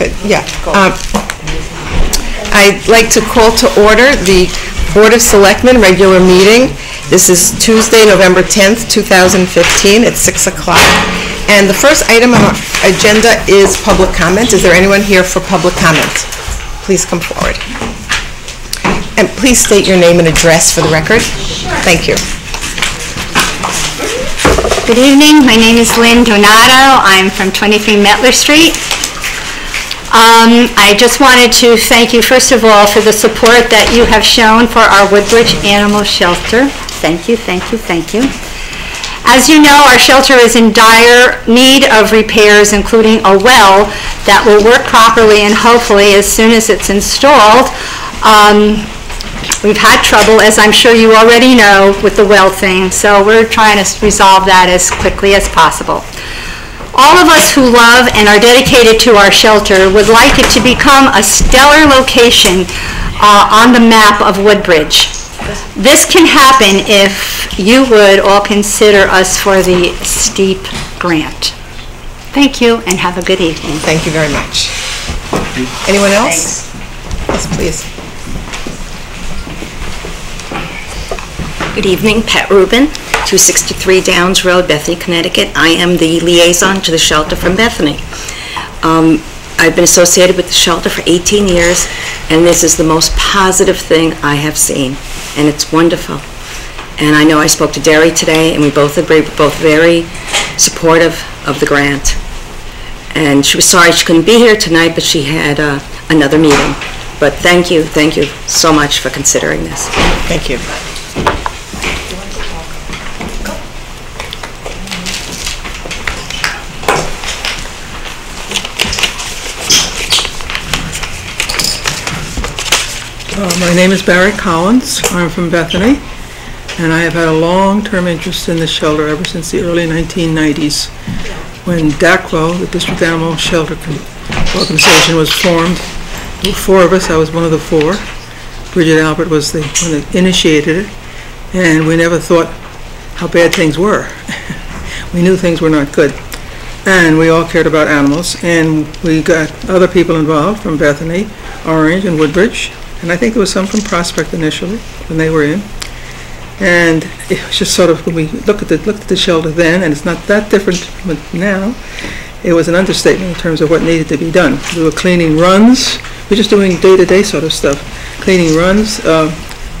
could, yeah. Um, I'd like to call to order the Board of Selectmen regular meeting. This is Tuesday, November 10th, 2015, at 6 o'clock. And the first item on our agenda is public comment. Is there anyone here for public comment? Please come forward. And please state your name and address for the record. Thank you. Good evening, my name is Lynn Donato, I'm from 23 Metler Street. Um, I just wanted to thank you, first of all, for the support that you have shown for our Woodbridge Animal Shelter. Thank you, thank you, thank you. As you know, our shelter is in dire need of repairs, including a well that will work properly and hopefully, as soon as it's installed, um, We've had trouble, as I'm sure you already know, with the well thing, so we're trying to resolve that as quickly as possible. All of us who love and are dedicated to our shelter would like it to become a stellar location uh, on the map of Woodbridge. This can happen if you would all consider us for the STEAP grant. Thank you, and have a good evening. Thank you very much. Anyone else? Yes, please. Good evening, Pat Rubin, 263 Downs Road, Bethany, Connecticut. I am the liaison to the shelter from Bethany. Um, I've been associated with the shelter for 18 years, and this is the most positive thing I have seen, and it's wonderful. And I know I spoke to Derry today, and we both agree, we're both very supportive of the grant. And she was sorry she couldn't be here tonight, but she had uh, another meeting. But thank you, thank you so much for considering this. Thank you. Uh, My name is Barry Collins. I'm from Bethany, and I have had a long-term interest in the shelter ever since the early 1990s, when DACWO, the District Animal Shelter Organization, was formed. Four of us, I was one of the four. Bridget Albert was the one that initiated it, and we never thought how bad things were. We knew things were not good. And we all cared about animals, and we got other people involved from Bethany, Orange, and Woodbridge, and I think there was some from Prospect initially, when they were in. And it was just sort of, when we look at the, looked at the shelter then, and it's not that different now, it was an understatement in terms of what needed to be done. We were cleaning runs, we're just doing day-to-day sort of stuff. Cleaning runs, uh,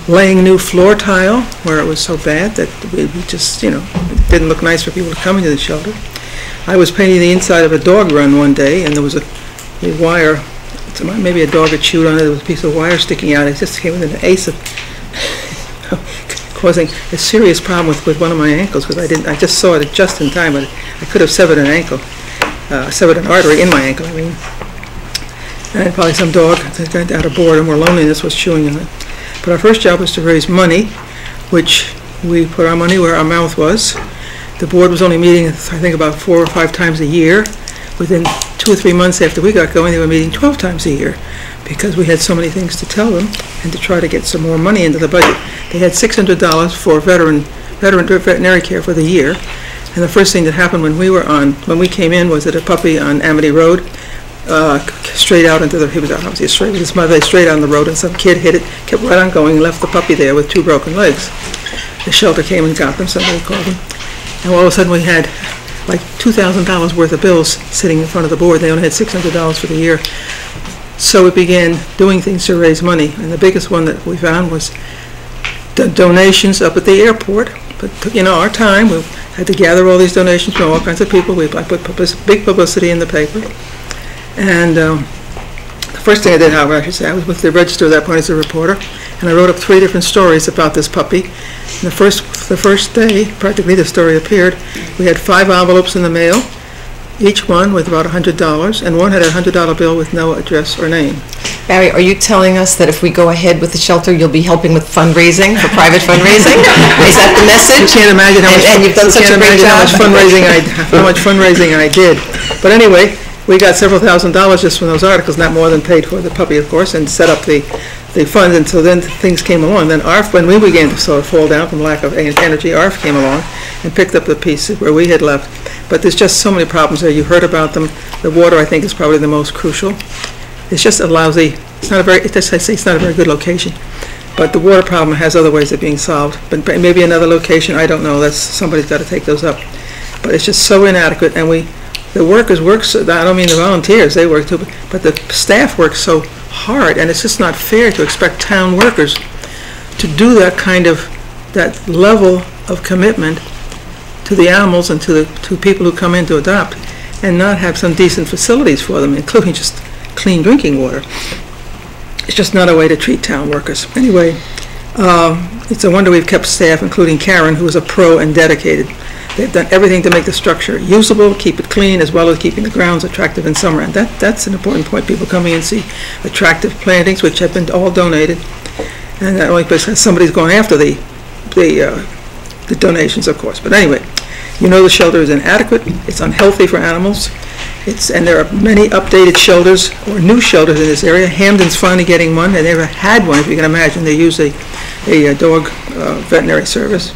laying new floor tile where it was so bad that we just, you know, didn't look nice for people to come into the shelter. I was painting the inside of a dog run one day, and there was a a wire, a- maybe a dog had chewed on it, with a piece of wire sticking out, it just came within an ace of causing a serious problem with, with one of my ankles, because I didn't, I just saw it just in time, but I could have severed an ankle, uh, severed an artery in my ankle, I mean. And probably some dog that got out of boredom or loneliness was chewing on it. But our first job was to raise money, which we put our money where our mouth was. The board was only meeting, I think, about four or five times a year. Within two or three months after we got going, they were meeting 12 times a year because we had so many things to tell them and to try to get some more money into the budget. They had $600 for veteran, veteran veterinary care for the year. And the first thing that happened when we were on, when we came in, was that a puppy on Amity Road uh, straight out into the, he was obviously straight with his mother, straight on the road, and some kid hit it, kept right on going, and left the puppy there with two broken legs. The shelter came and got them, somebody called them, and all of a sudden we had like $2,000 worth of bills sitting in front of the board, they only had $600 for the year. So we began doing things to raise money, and the biggest one that we found was do- donations up at the airport. But, took, you know, our time, we had to gather all these donations from all kinds of people, we, I put public- big publicity in the paper. And um, the first thing I did, however, I should say, I was with the Register at that point as a reporter, and I wrote up three different stories about this puppy. And the first, the first day, practically the story appeared, we had five envelopes in the mail, each one with about $100, and one had a $100 bill with no address or name. Barry, are you telling us that if we go ahead with the shelter, you'll be helping with fundraising, for private fundraising? Is that the You message? can't imagine how much... and you've done you such a can't great imagine how much fundraising I, how much fundraising I did. But anyway, we got several thousand dollars just from those articles, not more than paid for the puppy, of course, and set up the, the fund, and so then things came along. Then ARF, when we began to sort of fall down from lack of energy, ARF came along and picked up the piece where we had left. but there's just so many problems there. You heard about them. The water, I think, is probably the most crucial. It's just a lousy, it's not a very, it's, I say it's not a very good location. But the water problem has other ways of being solved. But maybe another location, I don't know, that's, somebody's got to take those up. But it's just so inadequate, and we, the workers work, so- I don't mean the volunteers, they work too, but- but the staff works so hard, and it's just not fair to expect town workers to do that kind of, that level of commitment to the animals and to the, to people who come in to adopt, and not have some decent facilities for them, including just clean drinking water. It's just not a way to treat town workers. Anyway, um, it's a wonder we've kept staff, including Karen, who is a pro and dedicated. They've done everything to make the structure usable, keep it clean, as well as keeping the grounds attractive in summer. And that, that's an important point. People coming and see attractive plantings, which have been all donated. And that only because somebody's going after the, the, uh, the donations, of course. But anyway, you know the shelter is inadequate, it's unhealthy for animals, it's, and there are many updated shelters, or new shelters in this area. Hamden's finally getting one, they never had one, if you can imagine. They use a, a uh, dog uh, veterinary service.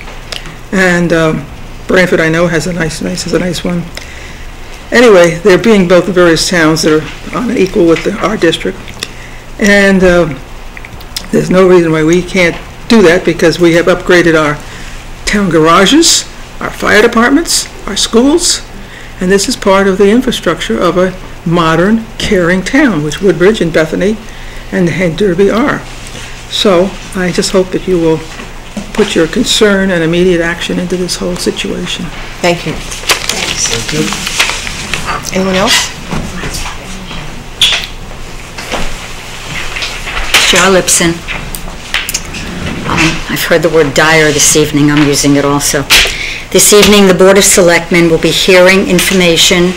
And um, Branford, I know, has a nice, nice, has a nice one. Anyway, they're being both the various towns that are on an equal with the- our district. And um, there's no reason why we can't do that, because we have upgraded our town garages, our fire departments, our schools, and this is part of the infrastructure of a modern, caring town, which Woodbridge and Bethany and and Derby are. So I just hope that you will put your concern and immediate action into this whole situation. Thank you. Thanks. Anyone else? Cheryl Lipson. Um, I've heard the word dire this evening, I'm using it also. This evening, the Board of Selectmen will be hearing information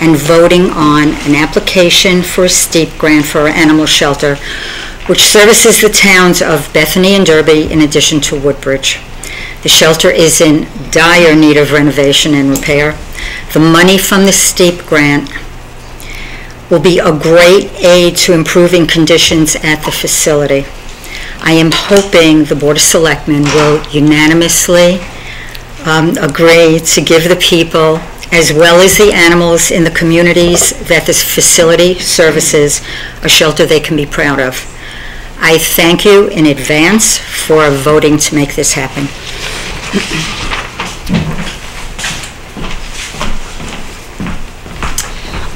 and voting on an application for a STEAP grant for our animal shelter, which services the towns of Bethany and Derby in addition to Woodbridge. The shelter is in dire need of renovation and repair. The money from the STEAP grant will be a great aid to improving conditions at the facility. I am hoping the Board of Selectmen will unanimously um, agree to give the people, as well as the animals in the communities that this facility services, a shelter they can be proud of. I thank you in advance for voting to make this happen.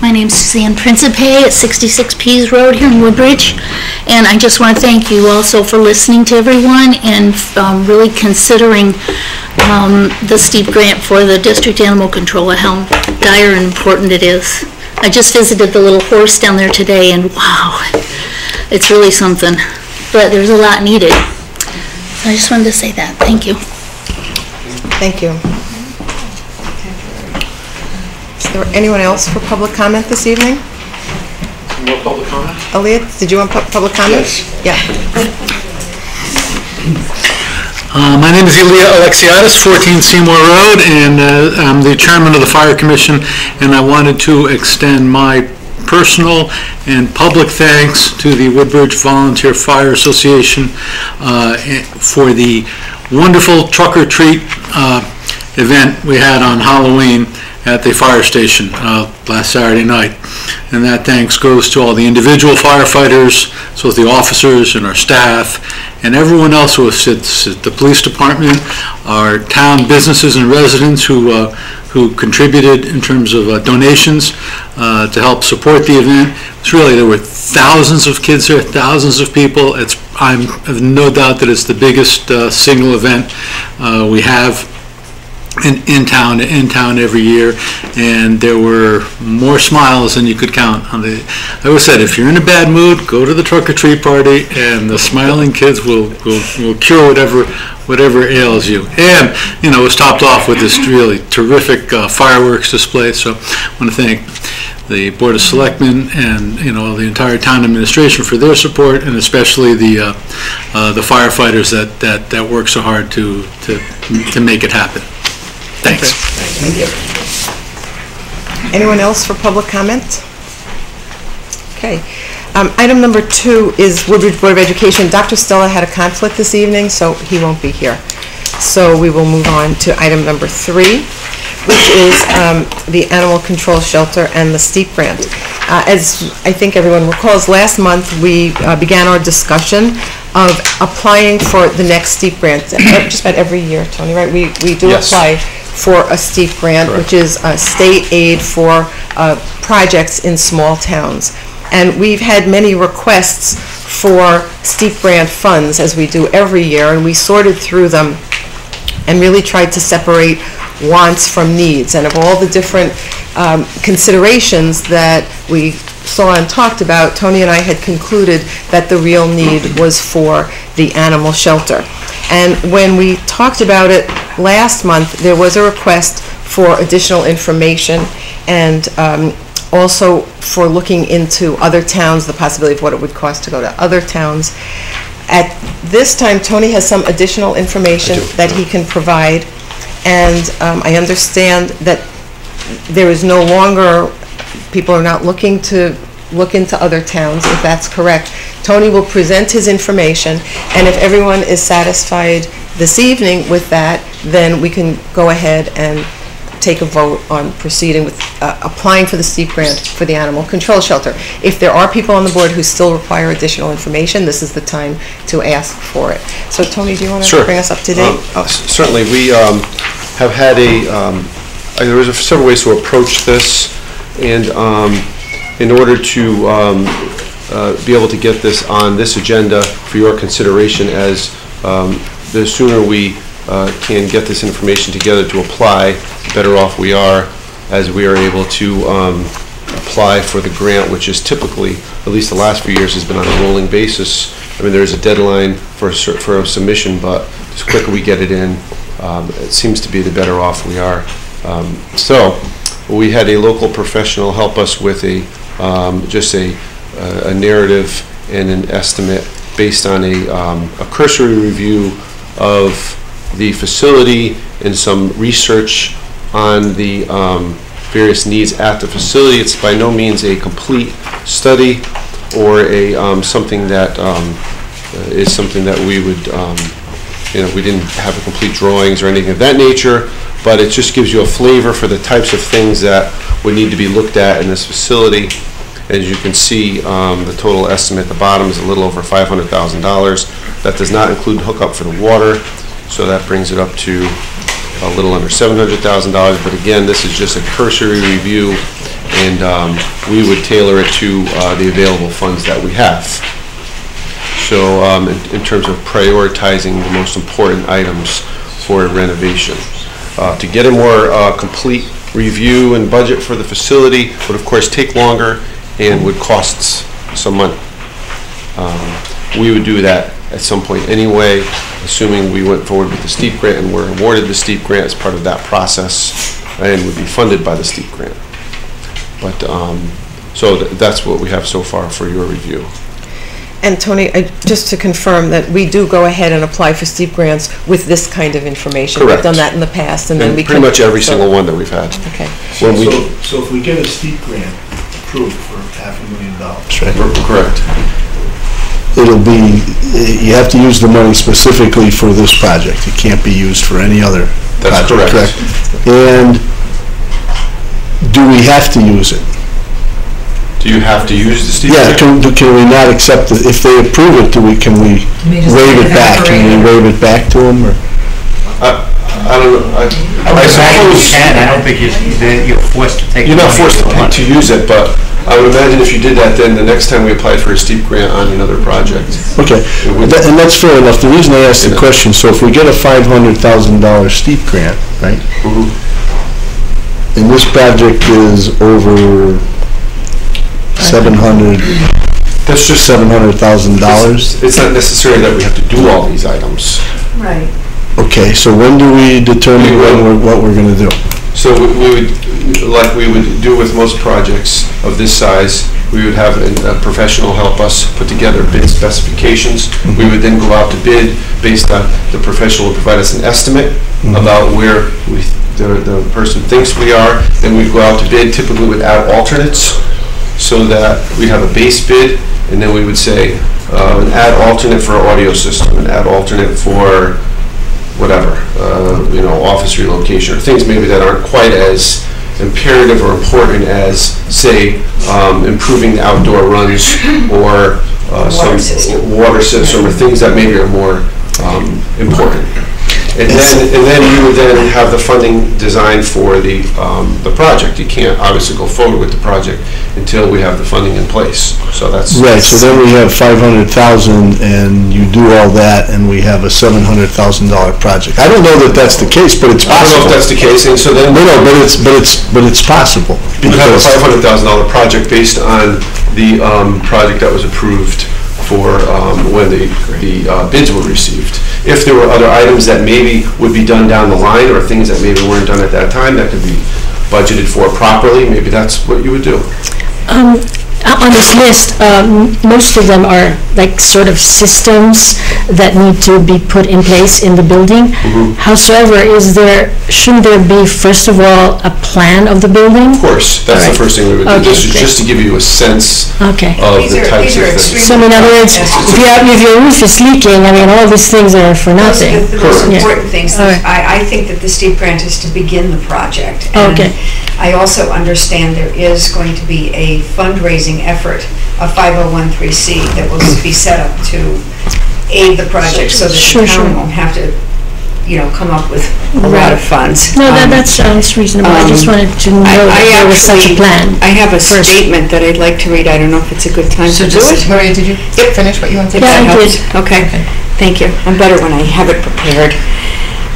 My name's Suzanne Principe at 66 Pease Road here in Woodbridge, and I just want to thank you also for listening to everyone and um, really considering um, the STEAP grant for the district animal control how dire and important it is. I just visited the little horse down there today, and wow, it's really something, but there's a lot needed. So I just wanted to say that. Thank you. Thank you. Is there anyone else for public comment this evening? More public comment? Elliot, did you want pu- public comment? Yeah. Uh, My name is Elia Alexiadis, 14 Seymour Road, and uh, I'm the chairman of the Fire Commission, and I wanted to extend my personal and public thanks to the Woodbridge Volunteer Fire Association uh, eh, for the wonderful truck or treat uh, event we had on Halloween at the fire station uh, last Saturday night. And that thanks goes to all the individual firefighters, so the officers and our staff, and everyone else who assists, the police department, our town businesses and residents who, uh, who contributed in terms of uh, donations uh, to help support the event. It's really, there were thousands of kids there, thousands of people. It's, I'm, I have no doubt that it's the biggest uh, single event uh, we have in, in town, in town every year, and there were more smiles than you could count on the, I always said, if you're in a bad mood, go to the trunk or treat party, and the smiling kids will, will, will cure whatever, whatever ails you. And, you know, it was topped off with this really terrific uh, fireworks display, so I want to thank the Board of Selectmen and, you know, the entire town administration for their support, and especially the, uh, uh, the firefighters that, that, that work so hard to, to, to make it happen. Thanks. Thank you. Anyone else for public comment? Okay. Um, Item number two is Woodbridge Board of Education. Dr. Stella had a conflict this evening, so he won't be here. So we will move on to item number three, which is um, the animal control shelter and the STEAP grant. Uh, As I think everyone recalls, last month, we uh, began our discussion of applying for the next STEAP grant, uh, just about every year, Tony, right? We we do Yes. apply for a STEAP grant, which is uh, state aid for uh, projects in small towns. And we've had many requests for STEAP grant funds, as we do every year, and we sorted through them and really tried to separate wants from needs. And of all the different um, considerations that we saw and talked about, Tony and I had concluded that the real need was for the animal shelter. And when we talked about it last month, there was a request for additional information and um, also for looking into other towns, the possibility of what it would cost to go to other towns. At this time, Tony has some additional information that he can provide, and um, I understand that there is no longer, people are not looking to look into other towns, if that's correct. Tony will present his information, and if everyone is satisfied this evening with that, then we can go ahead and take a vote on proceeding with, uh, applying for the STEAP grant for the animal control shelter. If there are people on the board who still require additional information, this is the time to ask for it. So Tony, do you want to Sure. bring us up to date? Um, uh, Certainly, we um, have had a, um, uh, there was several ways to approach this, and um, in order to um, uh, be able to get this on this agenda for your consideration as um, the sooner we uh, can get this information together to apply, the better off we are, as we are able to um, apply for the grant, which is typically, at least the last few years, has been on a rolling basis. I mean, there's a deadline for, a for a submission, but the quicker we get it in, um, it seems to be the better off we are. Um, So, we had a local professional help us with a, um, just a, a narrative and an estimate based on a, um, a cursory review of the facility and some research on the um, various needs at the facility. It's by no means a complete study or a, um, something that um, uh, is something that we would, um, you know, we didn't have a complete drawings or anything of that nature, but it just gives you a flavor for the types of things that would need to be looked at in this facility. As you can see, um, the total estimate at the bottom is a little over $500,000. That does not include hookup for the water, so that brings it up to a little under $700,000. But again, this is just a cursory review, and um, we would tailor it to uh, the available funds that we have. So um, in in terms of prioritizing the most important items for renovation. Uh, To get a more uh, complete review and budget for the facility would of course take longer and would cost some money. Um, We would do that at some point anyway, assuming we went forward with the STEAP grant and were awarded the STEAP grant as part of that process and would be funded by the STEAP grant. But, um, so th- that's what we have so far for your review. And Tony, I- just to confirm that we do go ahead and apply for STEAP grants with this kind of information. Correct. We've done that in the past, and then And we... pretty much every so- single one that we've had. Okay. When we, So, so if we get a STEAP grant approved for half a million dollars, Right. correct. it'll be, you have to use the money specifically for this project. It can't be used for any other That's project, correct. And do we have to use it? Do you have to use the STEAP Yeah, grant? can, can we not accept it? If they approve it, do we, can we we just waive it it back? Can we waive it back to them, or? I don't know, I I suppose, I don't think you- that you're forced to take. you're not forced to if pay to use it, but I would imagine if you did that, then the next time we applied for a STEAP grant on another project. Okay, That- and that's fair enough. The reason I asked the question, so if we get a five hundred thousand dollar STEAP grant, right? Mhm. And this project is over seven hundred, That's just, seven hundred thousand dollars? it's not necessary that we have to do all these items. Right. Okay, so when do we determine when we're, what we're gonna do? So we we would, like we would do with most projects of this size, we would have a a professional help us put together bid specifications. We would then go out to bid based on, the professional would provide us an estimate about where we, the, the person thinks we are. Then we'd go out to bid typically with add alternates, so that we'd have a base bid, and then we would say, uh, an add alternate for our audio system, an add alternate for whatever, uh, you know, office relocation, or things maybe that aren't quite as imperative or important as, say, um, improving the outdoor runs or uh, some water system, or things that maybe are more um, important. And then, and then you would then have the funding designed for the, um, the project. You can't obviously go forward with the project until we have the funding in place, so that's. Right, so then we have five hundred thousand, and you do all that, and we have a seven hundred thousand dollar project. I don't know that that's the case, but it's I don't know possible. if that's the case, and so then. No, no, but it's, but it's, but it's possible. You have a because- five hundred thousand dollar project based on the, um, project that was approved for, um, when the, the uh, bids were received. If there were other items that maybe would be done down the line, or things that maybe weren't done at that time, that could be budgeted for properly, maybe that's what you would do. Um, On this list, um, most of them are like sort of systems that need to be put in place in the building. However, is there, shouldn't there be, first of all, a plan of the building? Of course, that's the Alright. first thing we would do. Okay, This is great. just to give you a sense Okay. of These the are- types these of are things. So in other words, if you have, if your roof is leaking, I mean, all these things are for Those are nothing. the the most Yeah. important things. All right. I, I think that the STEAP grant is to begin the project. And Okay. I also understand there is going to be a fundraising effort, a 5013C, that will be set up to aid the project so that Sure, the sure. town won't have to, you know, come up with a lot of funds. No, that, Um, that sounds reasonable. I just um, wanted to know I- that I there was such a plan. I have a first. statement that I'd like to read. I don't know if it's a good time to do it. Maria, did you Yep. finish what you wanted to If say? Yeah, I did. Okay, thank you. I'm better when I have it prepared.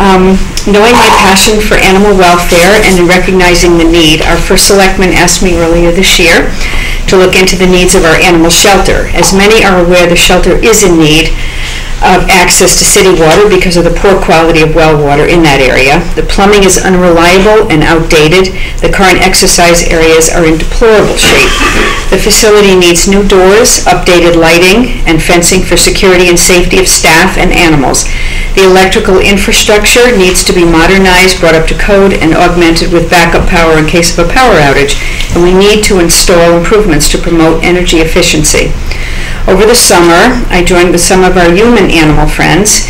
Um, Knowing my passion for animal welfare and recognizing the need, our first selectman asked me earlier this year to look into the needs of our animal shelter. As many are aware, the shelter is in need of access to city water because of the poor quality of well water in that area. The plumbing is unreliable and outdated. The current exercise areas are in deplorable shape. The facility needs new doors, updated lighting, and fencing for security and safety of staff and animals. The electrical infrastructure needs to be modernized, brought up to code, and augmented with backup power in case of a power outage. And we need to install improvements to promote energy efficiency. Over the summer, I joined with some of our human animal friends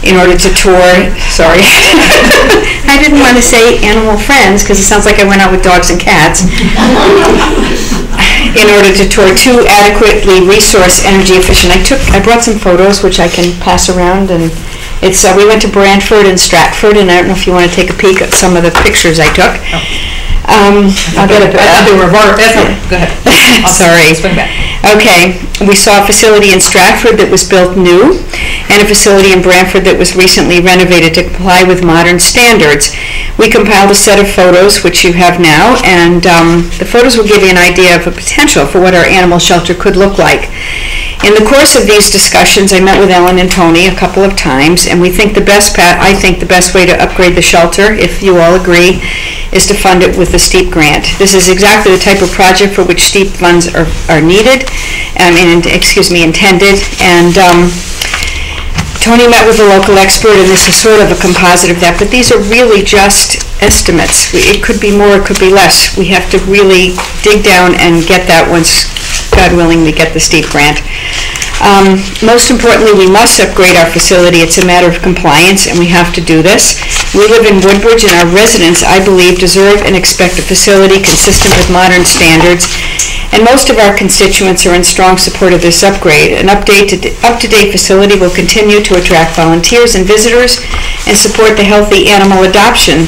in order to tour, sorry, I didn't want to say animal friends because it sounds like I went out with dogs and cats. In order to tour two adequately resource energy efficient, I took, I brought some photos which I can pass around and it's, uh, we went to Branford and Stratford and I don't know if you want to take a peek at some of the pictures I took. Um, I'll get it. I thought they were, that's go ahead. Sorry. Swing back. Okay, we saw a facility in Stratford that was built new, and a facility in Branford that was recently renovated to comply with modern standards. We compiled a set of photos, which you have now, and um, the photos will give you an idea of a potential for what our animal shelter could look like. In the course of these discussions, I met with Ellen and Tony a couple of times, and we think the best, pa- I think the best way to upgrade the shelter, if you all agree, is to fund it with the STEAP grant. This is exactly the type of project for which STEAP funds are, are needed, I mean, excuse me, intended, and, um, Tony met with a local expert, and this is sort of a composite of that, but these are really just estimates. We- It could be more, it could be less. We have to really dig down and get that once, God willing, we get the STEAP grant. Um, Most importantly, we must upgrade our facility. It's a matter of compliance, and we have to do this. We live in Woodbridge, and our residents, I believe, deserve and expect a facility consistent with modern standards, and most of our constituents are in strong support of this upgrade. An updated, up-to-date facility will continue to attract volunteers and visitors and support the healthy animal adoption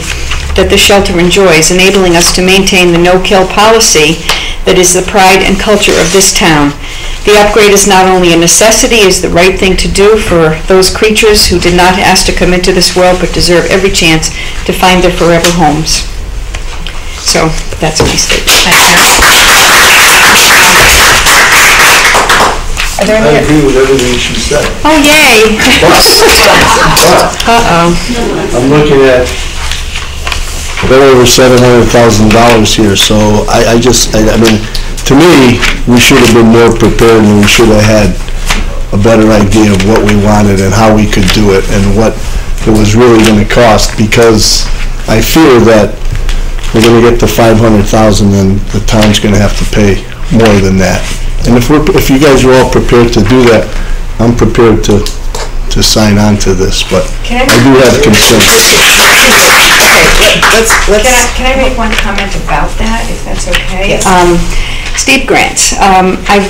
that the shelter enjoys, enabling us to maintain the no-kill policy that is the pride and culture of this town. The upgrade is not only a necessity, it is the right thing to do for those creatures who did not ask to come into this world but deserve every chance to find their forever homes. So, that's my statement. Are there I any, agree with everything she said. Oh, yay! Uh-oh. I'm looking at a bit over seven hundred thousand dollars here, so I, I just, I, I mean, to me, we should have been more prepared and we should have had a better idea of what we wanted and how we could do it and what it was really gonna cost, because I fear that we're gonna get to five hundred thousand and the town's gonna have to pay more than that. And if we're, if you guys are all prepared to do that, I'm prepared to to sign on to this, but Can I do have concerns. Okay, let- let's, Can I, let's, can I make one comment about that, if that's okay? Yes. Um, STEAP grants. Um, I've,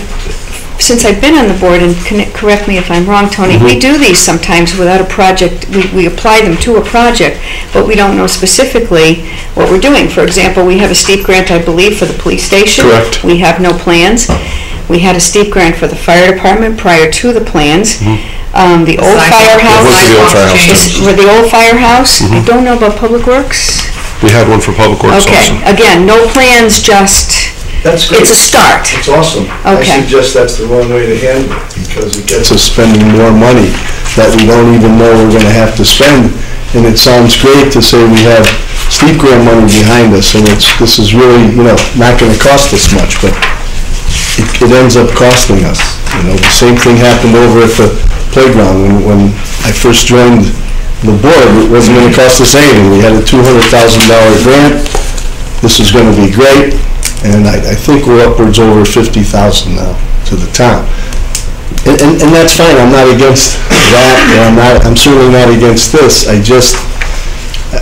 since I've been on the board, and con- correct me if I'm wrong, Tony, we mhm. do these sometimes without a project, we, we apply them to a project, but we don't know specifically what we're doing. For example, we have a STEAP grant, I believe, for the police station. Correct. We have no plans. We had a STEAP grant for the fire department prior to the plans. Mm-hmm. Um, the old Sidewalk- firehouse. What's the old firehouse? is- For the old firehouse, I mm-hmm. don't know about Public Works. We had one for Public Works Okay, also. again, no plans, just, That's great. it's a start. It's awesome. Okay. I suggest that's the wrong way to handle it, because it gets us spending more money that we don't even know we're gonna have to spend. And it sounds great to say we have STEAP grant money behind us, and it's, this is really, you know, not gonna cost us much, but it, it ends up costing us. You know, the same thing happened over at the playground. When, when I first joined the board, it wasn't gonna cost us anything. We had a two hundred thousand dollar grant. This is gonna be great, and I, I think we're upwards over fifty thousand now to the town. And, and, and that's fine, I'm not against that, or I'm not, I'm certainly not against this. I just,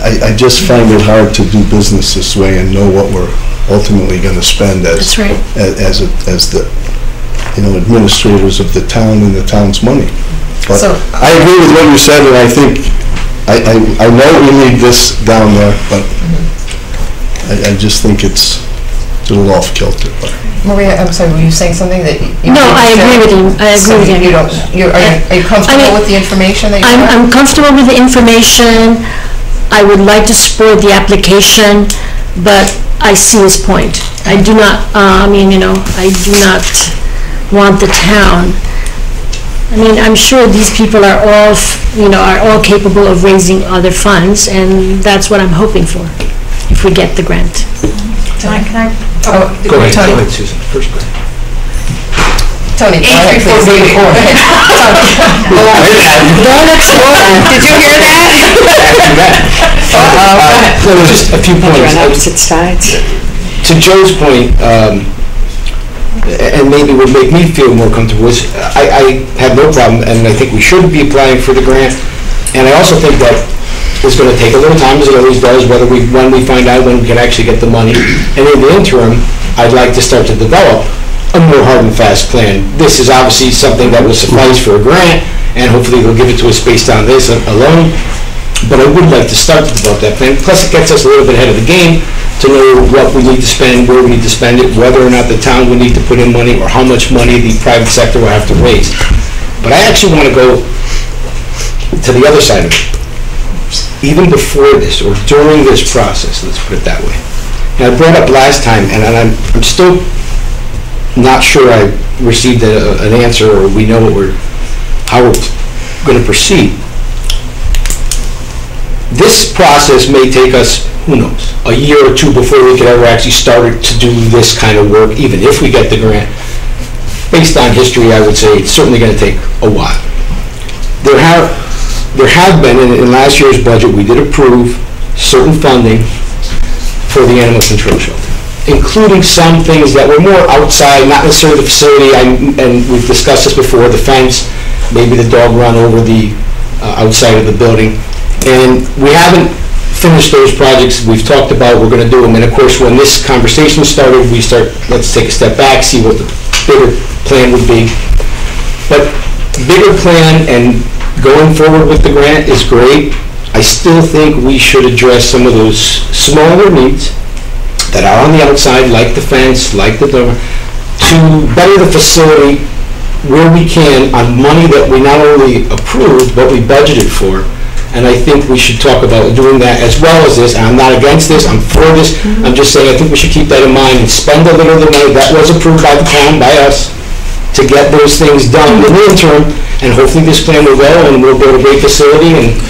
I, I just find it hard to do business this way and know what we're ultimately gonna spend as, That's right. a- as, a- as the, you know, administrators of the town and the town's money. But So- I agree with what you said, and I think, I, I, I know we need this down there, but mm-hmm. I, I just think it's, little off kilter, but. Maria, I'm sorry, were you saying something that you... you No, I agree with you. I agree with you. you don't, you're, are you are you comfortable mean, with the information that you I'm, have? I'm comfortable with the information. I would like to support the application, but I see his point. I do not, uh, I mean, you know, I do not want the town. I mean, I'm sure these people are all, f- you know, are all capable of raising other funds, and that's what I'm hoping for, if we get the grant. Can I, can I? Oh, Go ahead, go Tony, ahead, Susan, first go ahead. Tony, go ahead, please. Go ahead. Don't explode. Did you hear that? Uh, no, Just a few You're points. on opposite sides. To Joe's point, um, and maybe would make me feel more comfortable, is I, I have no problem, and I think we should be applying for the grant. And I also think that it's gonna take a little time, as it always does, whether we, when we find out when we can actually get the money. And in the interim, I'd like to start to develop a more hard and fast plan. This is obviously something that will suffice for a grant, and hopefully they'll give it to us based on this alone. But I would like to start to develop that plan. Plus, it gets us a little bit ahead of the game to know what we need to spend, where we need to spend it, whether or not the town will need to put in money, or how much money the private sector will have to raise. But I actually want to go to the other side of it. Even before this, or during this process, let's put it that way. And I brought up last time, and I'm, I'm still not sure I received a- an answer, or we know what we're, how we're going to proceed. This process may take us, who knows, a year or two before we could ever actually start to do this kind of work, even if we get the grant. Based on history, I would say it's certainly going to take a while. There have, there have been, in in last year's budget, we did approve certain funding for the animal control shelter, including some things that were more outside, not necessarily the facility, I- and we've discussed this before, the fence, maybe the dog run over the uh, outside of the building. And we haven't finished those projects we've talked about, we're gonna do them. And of course, when this conversation started, we start, let's take a step back, see what the bigger plan would be. But bigger plan and going forward with the grant is great. I still think we should address some of those smaller needs that are on the outside, like the fence, like the door, to better the facility where we can on money that we not only approved, but we budgeted for. And I think we should talk about doing that as well as this. And I'm not against this, I'm for this. I'm just saying, I think we should keep that in mind and spend a little of the money that was approved by the town, by us, to get those things done in the interim. And hopefully this plan will go and we'll build a great facility and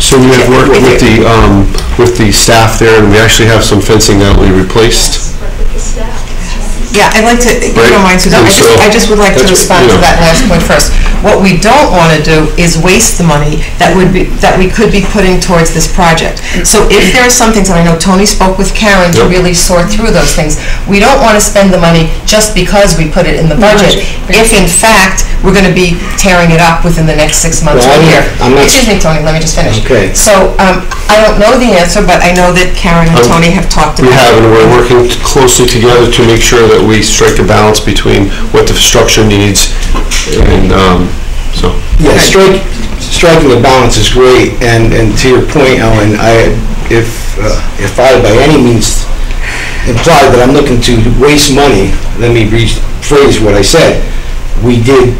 So we have worked with the, um, with the staff there, and we actually have some fencing that we replaced. Yeah, I'd like to, if you don't mind, Susan, I just, I just would like to that's- respond to yeah. that last point first. What we don't want to do is waste the money that would be, that we could be putting towards this project. So if there are some things, and I know Tony spoke with Karen to Yep. really sort through those things, we don't want to spend the money just because we put it in the budget. If in fact, we're going to be tearing it up within the next six months or Well, a I'm- year. I'm not- Excuse me, Tony, let me just finish. Okay. So, um, I don't know the answer, but I know that Karen and Um, Tony have talked about We it. have, and we're working closely together to make sure that we strike a balance between what the structure needs and, um, so. Yeah, strike, striking the balance is great, and, and to your point, Ellen, I, if, uh, if I by any means imply that I'm looking to waste money, let me rephrase what I said. We did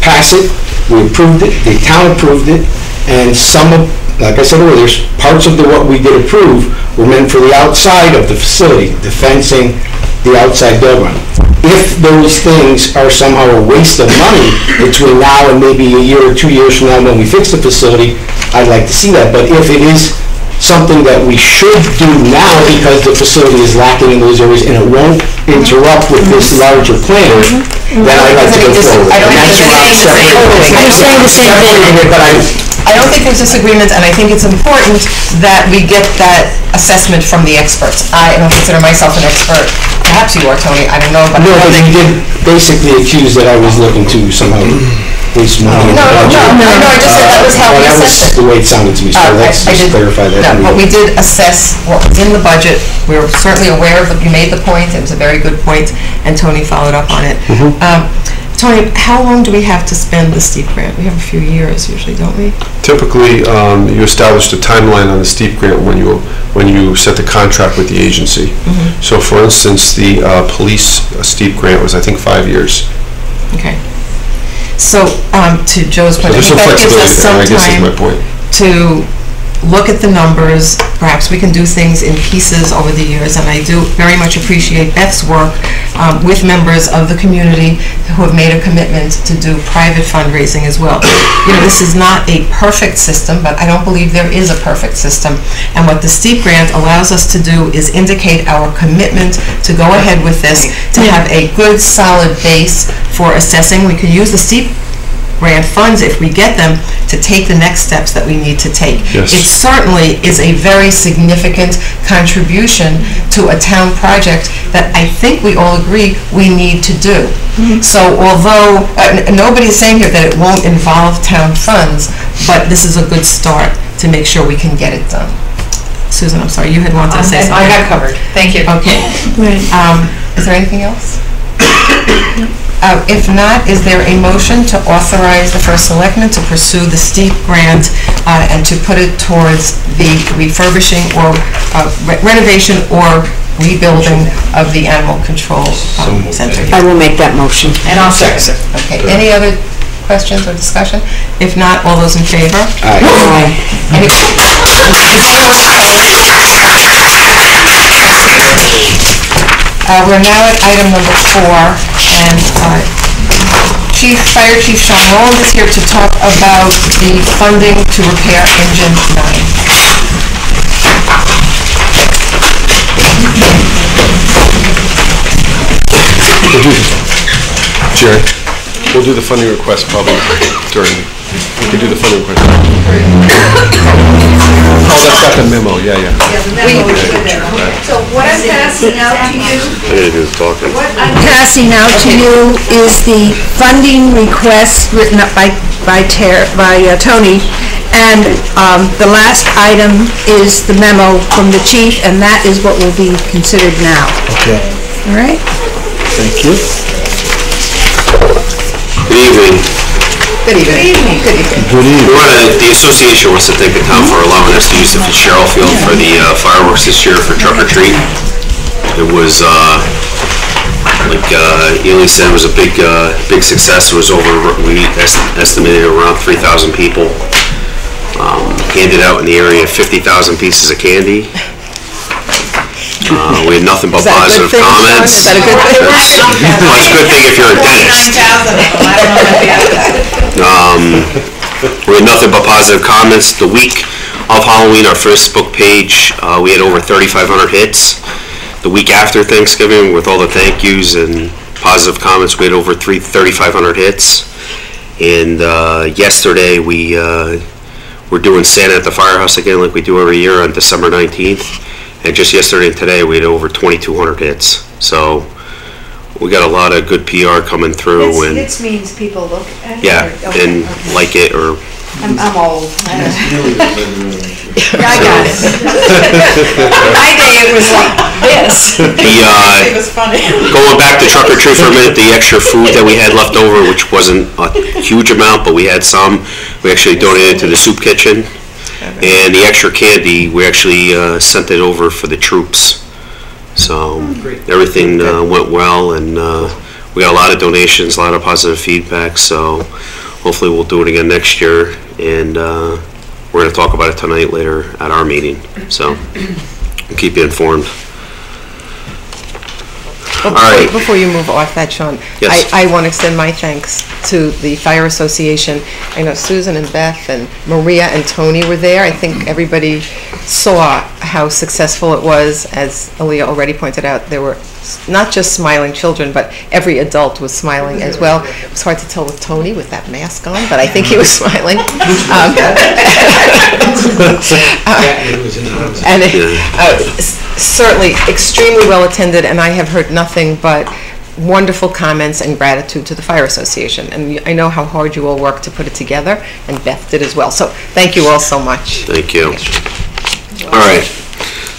pass it, we approved it, the town approved it, and some of, like I said earlier, there's parts of the, what we did approve were meant for the outside of the facility, the fencing, the outside run. If those things are somehow a waste of money between now and maybe a year or two years from now when we fix the facility, I'd like to see that. But if it is something that we should do now because the facility is lacking in those areas and it won't interrupt with this larger plan, then I'd like to go forward. And that's where I'm any separating. disagreement. I'm separating it, But I, I don't think there's disagreement, and I think it's important that we get that assessment from the experts. I don't consider myself an expert, perhaps you are, Tony, I don't know, but I no, but that you did basically accuse that I was looking to somehow waste money. the No, no, no, no, I just said that was how we Uh, Well, That was the way it sounded to me, so Uh, I- let's I just did- clarify that. No, but we did assess what was in the budget. We were certainly aware of, the- you made the point, it was a very good point, and Tony followed up on it. Mm-hmm. Um, Tony, how long do we have to spend the STEAP grant? We have a few years usually, don't we? Typically, um, you establish a timeline on the STEAP grant when you, when you set the contract with the agency. Mm-hmm. So for instance, the uh, police uh, STEAP grant was, I think, five years. Okay. So, um, to Joe's So point, I there's think that gives flexibility us some I guess is my time point. to look at the numbers. Perhaps we can do things in pieces over the years, and I do very much appreciate Beth's work um, with members of the community who have made a commitment to do private fundraising as well. You know, this is not a perfect system, but I don't believe there is a perfect system. And what the STEAP grant allows us to do is indicate our commitment to go ahead with this, to have a good, solid base for assessing. We could use the STEAP grant funds, if we get them, to take the next steps that we need to take. Yes. It certainly is a very significant contribution to a town project that I think we all agree we need to do. So although, uh, n- nobody's saying here that it won't involve town funds, but this is a good start to make sure we can get it done. Susan, I'm sorry, you had wanted to say something. I got covered. Thank you. Okay. Um, Is there anything else? Uh, If not, is there a motion to authorize the first selectman to pursue the STEAP grant uh, and to put it towards the refurbishing or uh, re- renovation or rebuilding of the animal control um, center? I will make that motion. And I'll second it. Okay, any other questions or discussion? If not, all those in favor? Aye. Any- Uh, We're now at item number four, and uh, Chief, Fire Chief Sean Rowland is here to talk about the funding to repair engine nine. Jerry, we'll do the funding request probably during, we can do the funding request. Oh, that's got the memo, yeah, yeah. So what I'm passing out to you, It is talking. what I'm passing out to you is the funding request written up by, by Ter, by uh, Tony. And, um, the last item is the memo from the chief, and that is what will be considered now. Okay, All right? thank you. Good evening. Good evening. Good evening. Good We want to, the association wants to thank the town for allowing us to use the Fitzgerald Field for the uh, fireworks this year for Truck or Treat. It was, uh, like uh, Ely said, it was a big, uh, big success. It was over, we est- estimated around 3,000 people. Um, Handed out in the area 50,000 pieces of candy. Uh, We had nothing but Is that a positive thing, Sean? comments. Is that a good thing? That's- Well, it's a good thing if you're a dentist. 9,000 I don't know if you have that. Um, we had nothing but positive comments. The week of Halloween, our Facebook page, uh, we had over 3,500 hits. the week after Thanksgiving, with all the thank yous and positive comments, we had over three, 3,500 hits. And uh, yesterday, we, uh, we're doing Santa at the Firehouse again, like we do every year on December 19th. And just yesterday and today, we had over 2,200 hits. So we got a lot of good PR coming through and, Hits means people look at it? yeah, or- okay, and okay. like it or I'm, I'm old. I I got it. My day, it was like this. The, uh, It was funny. Going back to truck or treat for a minute, the extra food that we had left over, which wasn't a huge amount, but we had some, we actually donated to the soup kitchen. And the extra candy, we actually uh, sent it over for the troops. So everything uh, went well and uh, we got a lot of donations, a lot of positive feedback, so hopefully we'll do it again next year. And uh, we're going to talk about it tonight later at our meeting, so we'll keep you informed. Well, All right. before- Before you move off that, Sean, Yes. I, I want to extend my thanks to the Fire Association. I know Susan and Beth and Maria and Tony were there. I think everybody saw how successful it was. As Aaliyah already pointed out, there were not just smiling children, but every adult was smiling as well. It was hard to tell with Tony with that mask on, but I think he was smiling. Um, And it, uh, certainly extremely well-attended, and I have heard nothing but wonderful comments and gratitude to the Fire Association. And I know how hard you all worked to put it together, and Beth did as well. So thank you all so much. Thank you. All right.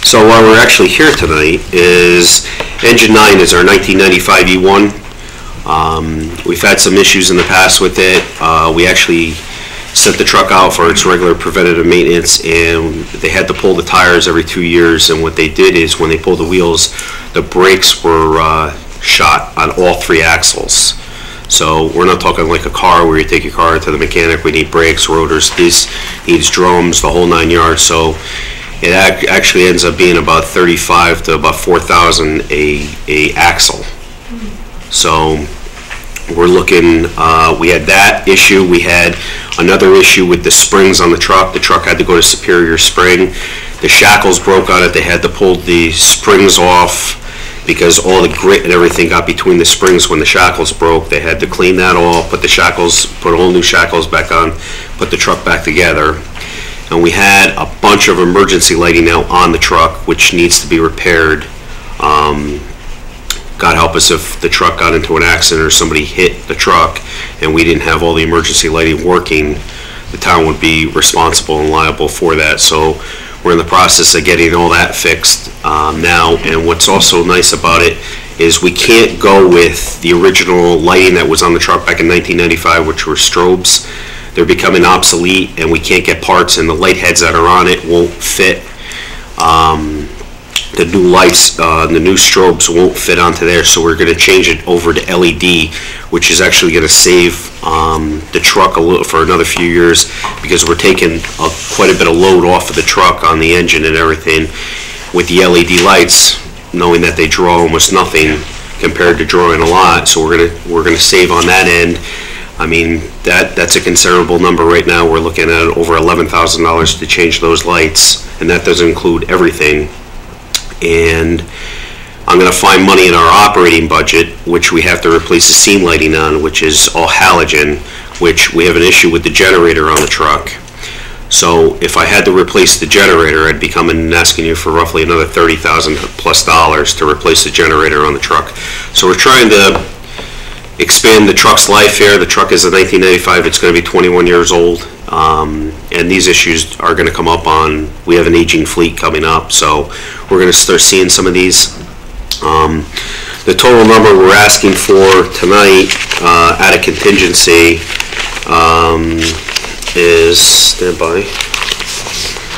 So why we're actually here tonight is Engine 9 is our 1995 E-One. Um, We've had some issues in the past with it. Uh, We actually sent the truck out for its regular preventative maintenance, and they had to pull the tires every two years. And what they did is, when they pulled the wheels, the brakes were uh, shot on all three axles. So we're not talking like a car where you take your car to the mechanic, we need brakes, rotors, this needs drums, the whole nine yards. So it ac- actually ends up being about 35 to about 4,000 a, a axle. So we're looking, uh, we had that issue, we had another issue with the springs on the truck. The truck had to go to Superior Spring. The shackles broke on it, they had to pull the springs off because all the grit and everything got between the springs when the shackles broke. They had to clean that all, put the shackles, put all new shackles back on, put the truck back together. And we had a bunch of emergency lighting now on the truck, which needs to be repaired. Um, God help us if the truck got into an accident or somebody hit the truck and we didn't have all the emergency lighting working, the town would be responsible and liable for that. So we're in the process of getting all that fixed um, now. And what's also nice about it is we can't go with the original lighting that was on the truck back in 1995, which were strobes. They're becoming obsolete and we can't get parts and the light heads that are on it won't fit. Um, the new lights, uh, the new strobes won't fit onto there, so we're gonna change it over to LED, which is actually gonna save, um, the truck a little, for another few years, because we're taking a- quite a bit of load off of the truck on the engine and everything with the LED lights, knowing that they draw almost nothing compared to drawing a lot, so we're gonna, we're gonna save on that end. I mean, that, that's a considerable number right now, we're looking at over eleven thousand dollars to change those lights, and that doesn't include everything and I'm gonna find money in our operating budget, which we have to replace the scene lighting on, which is all halogen, which we have an issue with the generator on the truck. So if I had to replace the generator, I'd be coming and asking you for roughly another thirty thousand plus dollars to replace the generator on the truck. So we're trying to expand the truck's life here. The truck is a 1995, it's going to be 21 years old. Um, and these issues are going to come up on, we have an aging fleet coming up, so we're going to start seeing some of these. Um, the total number we're asking for tonight uh, at a contingency um, is, stand by,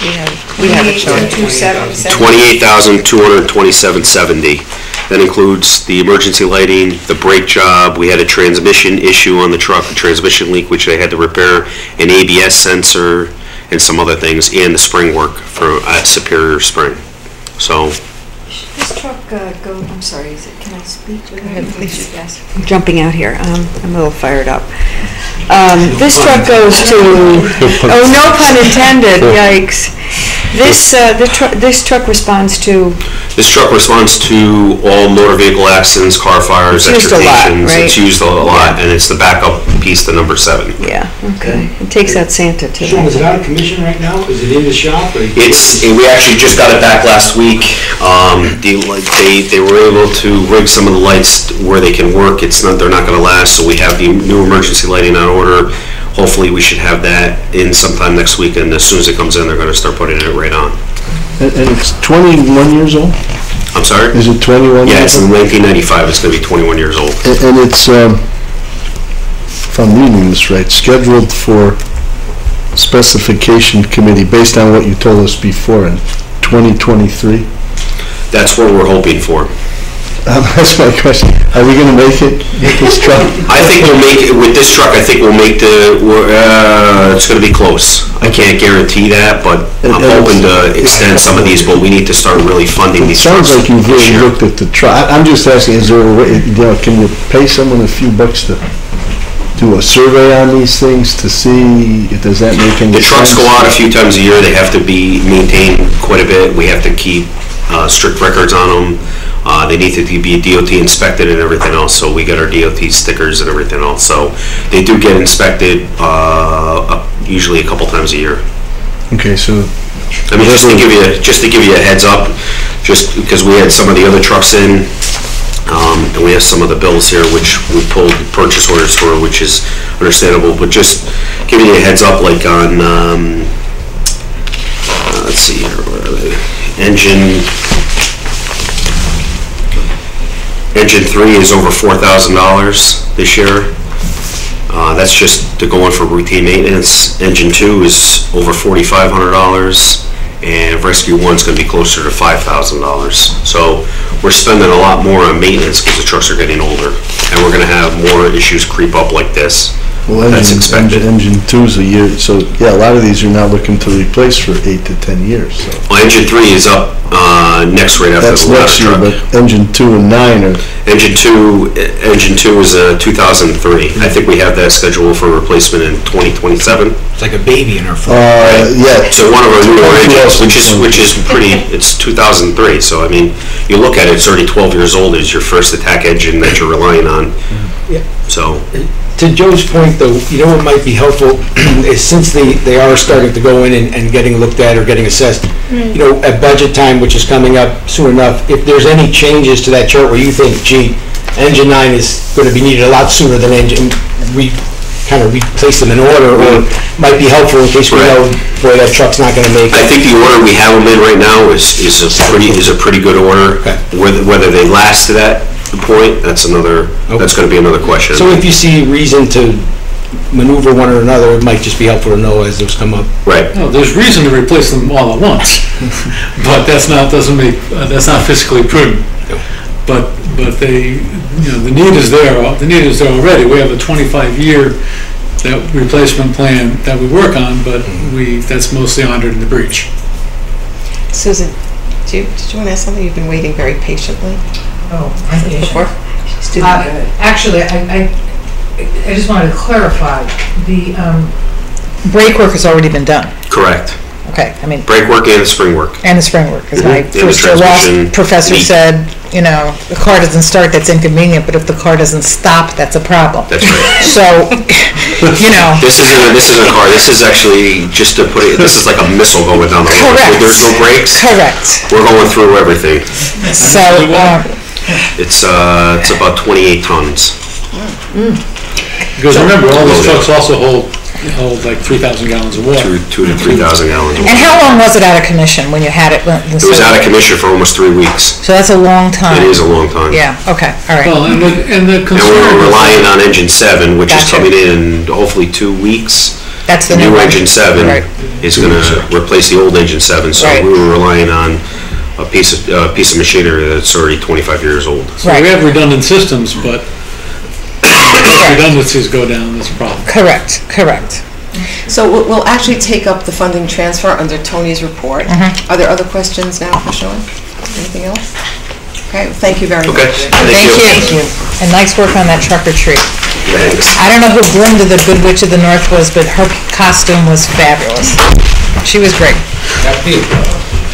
We have, we have 28,227.70. That includes the emergency lighting, the brake job, we had a transmission issue on the truck, a transmission leak which they had to repair, an ABS sensor, and some other things, and the spring work for, at Superior Spring. So, This truck uh, go, I'm sorry, is it, can I speak to ahead, please. Yes. I'm jumping out here, um, I'm a little fired up. Um, This truck goes to, oh, no pun intended, yikes. This, uh, the tru- this truck responds to, This truck responds to all motor vehicle accidents, car fires, It's used a lot, extrications. right? It's used a lot, and it's the backup piece to number seven. yeah, okay. It takes out Santa too. Sean, is it out of commission right now? Is it in the shop? or- It's, we actually just got it back last week. Um, the, like, they, they were able to rig some of the lights where they can work. It's not, they're not gonna last, so we have the new emergency lighting on order. Hopefully, we should have that in sometime next week, and as soon as it comes in, they're gonna start putting it right on. And and it's 21 years old? I'm sorry? Is it 21? Yeah, years it's in old? 1995, it's gonna be 21 years old. And and it's, um, if I'm reading this right, scheduled for specification committee based on what you told us before in 2023? That's what we're hoping for. Um, That's my question. Are we gonna make it with this truck? I think we'll make, it with this truck, I think we'll make the, we're, uh, it's gonna be close. I can't guarantee that, but I'm And- and hoping to extend some of these, but we need to start really funding It these trucks. sounds like you've this really year. looked at the truck. I'm just asking, is there a way, you know, can you pay someone a few bucks to do a survey on these things to see, if does that make any The trucks go out a few times a year, they have to be maintained quite a bit, we have to keep uh, strict records on them. Uh, They need to be DOT inspected and everything else, so we get our DOT stickers and everything else. So they do get inspected uh, usually a couple times a year. Okay, so I mean, just to give you, just to give you a heads up, just because we had some of the other trucks in, um, and we have some of the bills here, which we pulled purchase orders for, which is understandable, but just giving you a heads up, like on, um, uh, let's see here, where are they? Engine, engine three is over four thousand dollars this year. Uh, that's just to go in for routine maintenance. Engine two is over forty-five hundred dollars, and rescue one's gonna be closer to five thousand dollars. So we're spending a lot more on maintenance because the trucks are getting older, and we're gonna have more issues creep up like this. Well, That's engine, expected. engine engine two's a year, so, yeah, a lot of these are now looking to replace for eight to 10 years, so. Well, engine three is up, uh, next right after That's the ladder next year, truck. but engine two and nine are, Engine two, engine two is a two thousand three. I think we have that scheduled for replacement in twenty twenty-seven. It's like a baby in our foot. uh, yeah. So one of our newer engines, which is, which is pretty, it's 2003, so I mean, you look at it, it's already 12 years old, it's your first attack engine that you're relying on. Yeah. So, To Joe's point, though, you know what might be helpful, is since they, they are starting to go in and, and getting looked at or getting assessed, mm. you know, at budget time, which is coming up soon enough, if there's any changes to that chart where you think, gee, engine nine is gonna be needed a lot sooner than engine, we kind of replace them in order, or might be helpful in case we know, boy, that truck's not gonna make I it. think the order we have them in right now is, is a pretty, is a pretty good order. Okay. Whether, whether they last to that point, that's another, that's gonna be another question. So if you see reason to maneuver one or another, it might just be helpful to know as those come up. Right. No, there's reason to replace them all at once, but that's not, doesn't make, uh, that's not fiscally prudent. But, but they, you know, the need is there, the need is there already. We have a 25-year that replacement plan that we work on, but we, that's mostly honored in the breach. Susan, do you, did you want to ask something? You've been waiting very patiently. Oh, I'm patient. Before? Uh, Actually, I, I, I just wanted to clarify, the, um, brake work has already been done. Correct. Okay, I mean, Brake work and spring work. and the spring work, because my Mhm. And the first year loss transmission professor leak. said, you know, the car doesn't start, that's inconvenient, but if the car doesn't stop, that's a problem. That's right. So, you know, This isn't, a- this isn't a car, this is actually, just to put it, this is like a missile going down the road. Correct. There's no brakes. correct. We're going through everything. So, um, It's, uh, it's about 28 tons. Because remember, all these trucks also hold, hold like 3,000 gallons of water. Two, two to 3,000 gallons. of and water. how long was it out of commission when you had it? when- It was out of commission for almost three weeks. So that's a long time. It is a long time. Yeah, okay, all right. Well, and the, and the And concern. we're is- relying on engine seven, which is Gotcha. coming in hopefully two weeks. That's the The new new one. engine seven Right. is gonna replace the old engine seven, so Right. we were relying on a piece of, a piece of machinery that's already 25 years old. So we have redundant systems, but redundancies go down, that's a problem. Correct, correct. So we'll, we'll actually take up the funding transfer under Tony's report. Mm-hmm. Are there other questions now for Sean? Anything else? Okay, thank you very much. Okay, thank you. And nice work on that truck or treat. Thanks. I don't know who Glinda, the Good Witch of the North was, but her costume was fabulous. She was great.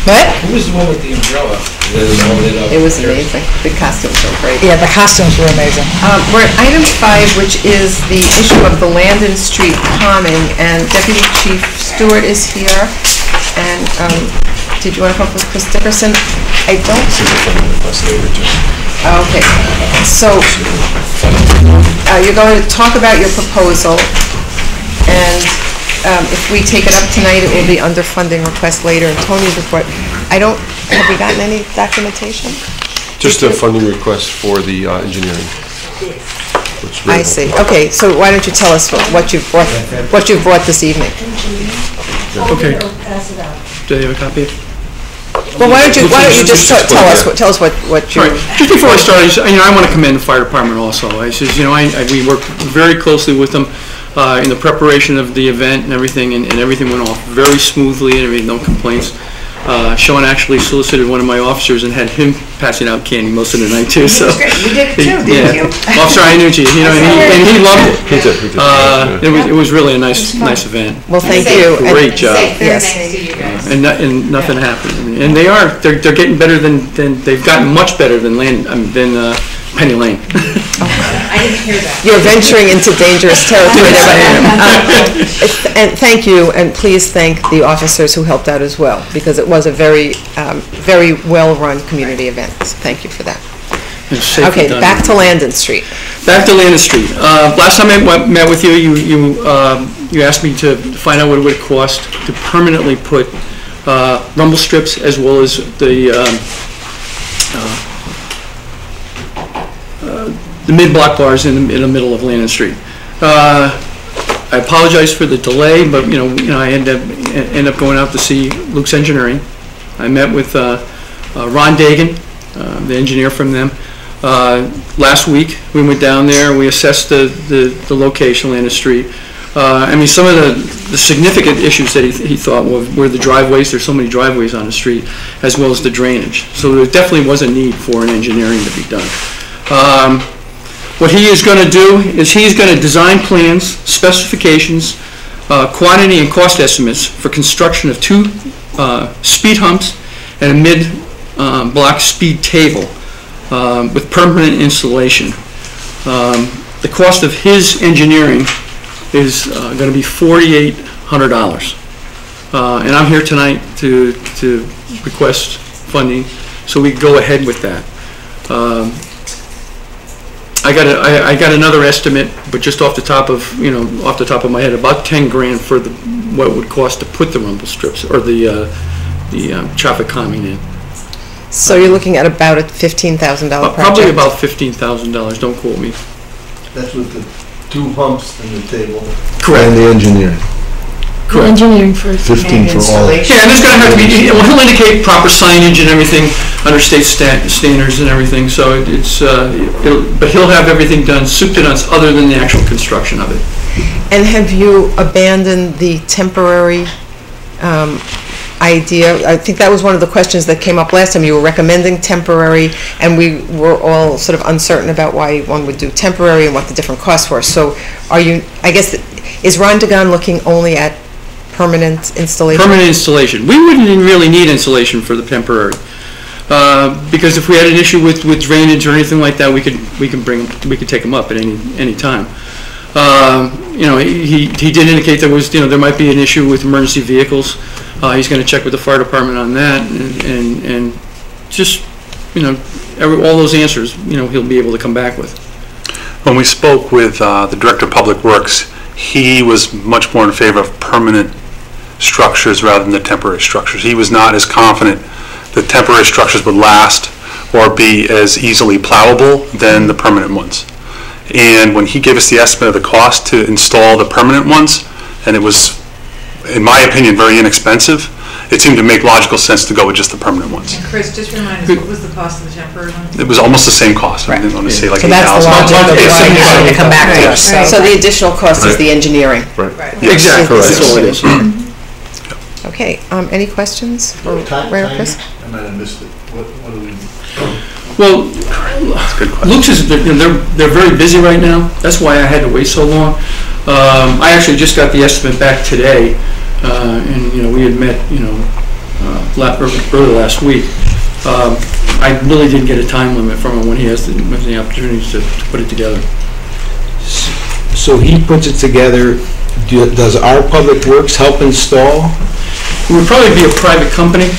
What? Who was the one with the umbrella? It was amazing. The costumes were great. Yeah, the costumes were amazing. Um, We're at item five, which is the issue of the Landon Street common, and Deputy Chief Stewart is here. And um, did you want to come up with Chris Dickerson? I don't... Okay, so uh, you're going to talk about your proposal, and um, if we take it up tonight, it will be under funding request later in Tony's report. I don't, have we gotten any documentation? Just a funding request for the uh, engineering. Which we- I see. Okay, so why don't you tell us what you've brought, what you've brought this evening? Okay. Do they have a copy? Well, why don't you, why don't you just tell tell us, what- tell us what, what you... Right. Just before I start, I just- you know, I want to commend the fire department also. I says, you know, I, I- we work very closely with them uh, in the preparation of the event and everything, and and everything went off very smoothly, and everything, no complaints. Uh, Sean actually solicited one of my officers and had him passing out candy most of the night too, so. You did it too, didn't you? Yeah. Officer Iannucci, you know, and he, and he loved it. He did, he did. Uh, It was, it was really a nice, nice event. Well, thank you. and- Great job. Yes. And, no- and nothing happened. And they are, they're, they're getting better than, than, they've gotten much better than Land, um, than uh, Penny Lane. I didn't hear that. You're venturing into dangerous territory there, but, um, and thank you, and please thank the officers who helped out as well, because it was a very, um, very well-run community event. So Thank you for that. It's safely Okay, done. back to Landon Street. Back to Landon Street. Uh, Last time I went- met with you, you, you, um, you asked me to find out what it would cost to permanently put uh, rumble strips as well as the, um, uh, the mid-block bars in, the- in the middle of Landon Street. Uh, I apologize for the delay, but, you know, you know, I ended up, ended up going out to see Luke's Engineering. I met with uh, uh, Ron Dagan, uh, the engineer from them, uh, last week. We went down there, and we assessed the, the the location, Landon Street. Uh, I mean, some of the the significant issues that he he thought were were the driveways, there's so many driveways on the street, as well as the drainage. So there definitely was a need for an engineering to be done. Um, What he is going to do is he's going to design plans, specifications, uh, quantity and cost estimates for construction of two uh, speed humps and a mid-block speed table um, with permanent installation. Um, The cost of his engineering is going to be $4,800. Uh, And I'm here tonight to, to request funding, so we go ahead with that. I got a, I, I got another estimate, but just off the top of, you know, off the top of my head, about 10 grand for the, what it would cost to put the rumble strips, or the, uh, the um, traffic calming in. So you're looking at about a $15,000 project? Probably about $15,000, don't quote me. That's with the two humps and the table. Correct. And the engineering. The Engineering first. 15 for all. Yeah, and there's gonna have to be, well, he'll indicate proper signage and everything under state sta- standards and everything, so it- it's, uh, it'll- but he'll have everything done, soup to nuts, other than the actual construction of it. And have you abandoned the temporary um, idea? I think that was one of the questions that came up last time. You were recommending temporary, and we were all sort of uncertain about why one would do temporary and what the different costs were. So are you, I guess, is Ron Dugan looking only at permanent installation? Permanent installation. We wouldn't really need insulation for the temporary. Uh, Because if we had an issue with, with drainage or anything like that, we could, we could bring, we could take them up at any, any time. Uh, You know, he, he did indicate there was, you know, there might be an issue with emergency vehicles. Uh, He's gonna check with the fire department on that and, and- and just, you know, every, all those answers, you know, he'll be able to come back with. When we spoke with uh, the Director of Public Works, he was much more in favor of permanent structures rather than the temporary structures. He was not as confident that temporary structures would last or be as easily plowable than the permanent ones. And when he gave us the estimate of the cost to install the permanent ones, and it was, in my opinion, very inexpensive, it seemed to make logical sense to go with just the permanent ones. And Chris, just remind us, what was the cost of the temporary ones? It was almost the same cost. I didn't want to say like So that's the 8,000. logic of why you seventy-five. should come back to us. Right. So the additional cost is the engineering. Right. Exactly, that's all it is. Okay, um, any questions for Ray or Chris? I might have missed it. What, what do we? Well, Luke's is, they're, they're they're very busy right now, that's why I had to wait so long. Um, I actually just got the estimate back today, uh, and, you know, we had met, you know, uh, la- early early last week. Um, I really didn't get a time limit from him when he has the, when the opportunities to to put it together. So he puts it together, Do- does our Public Works help install? It would probably be a private company.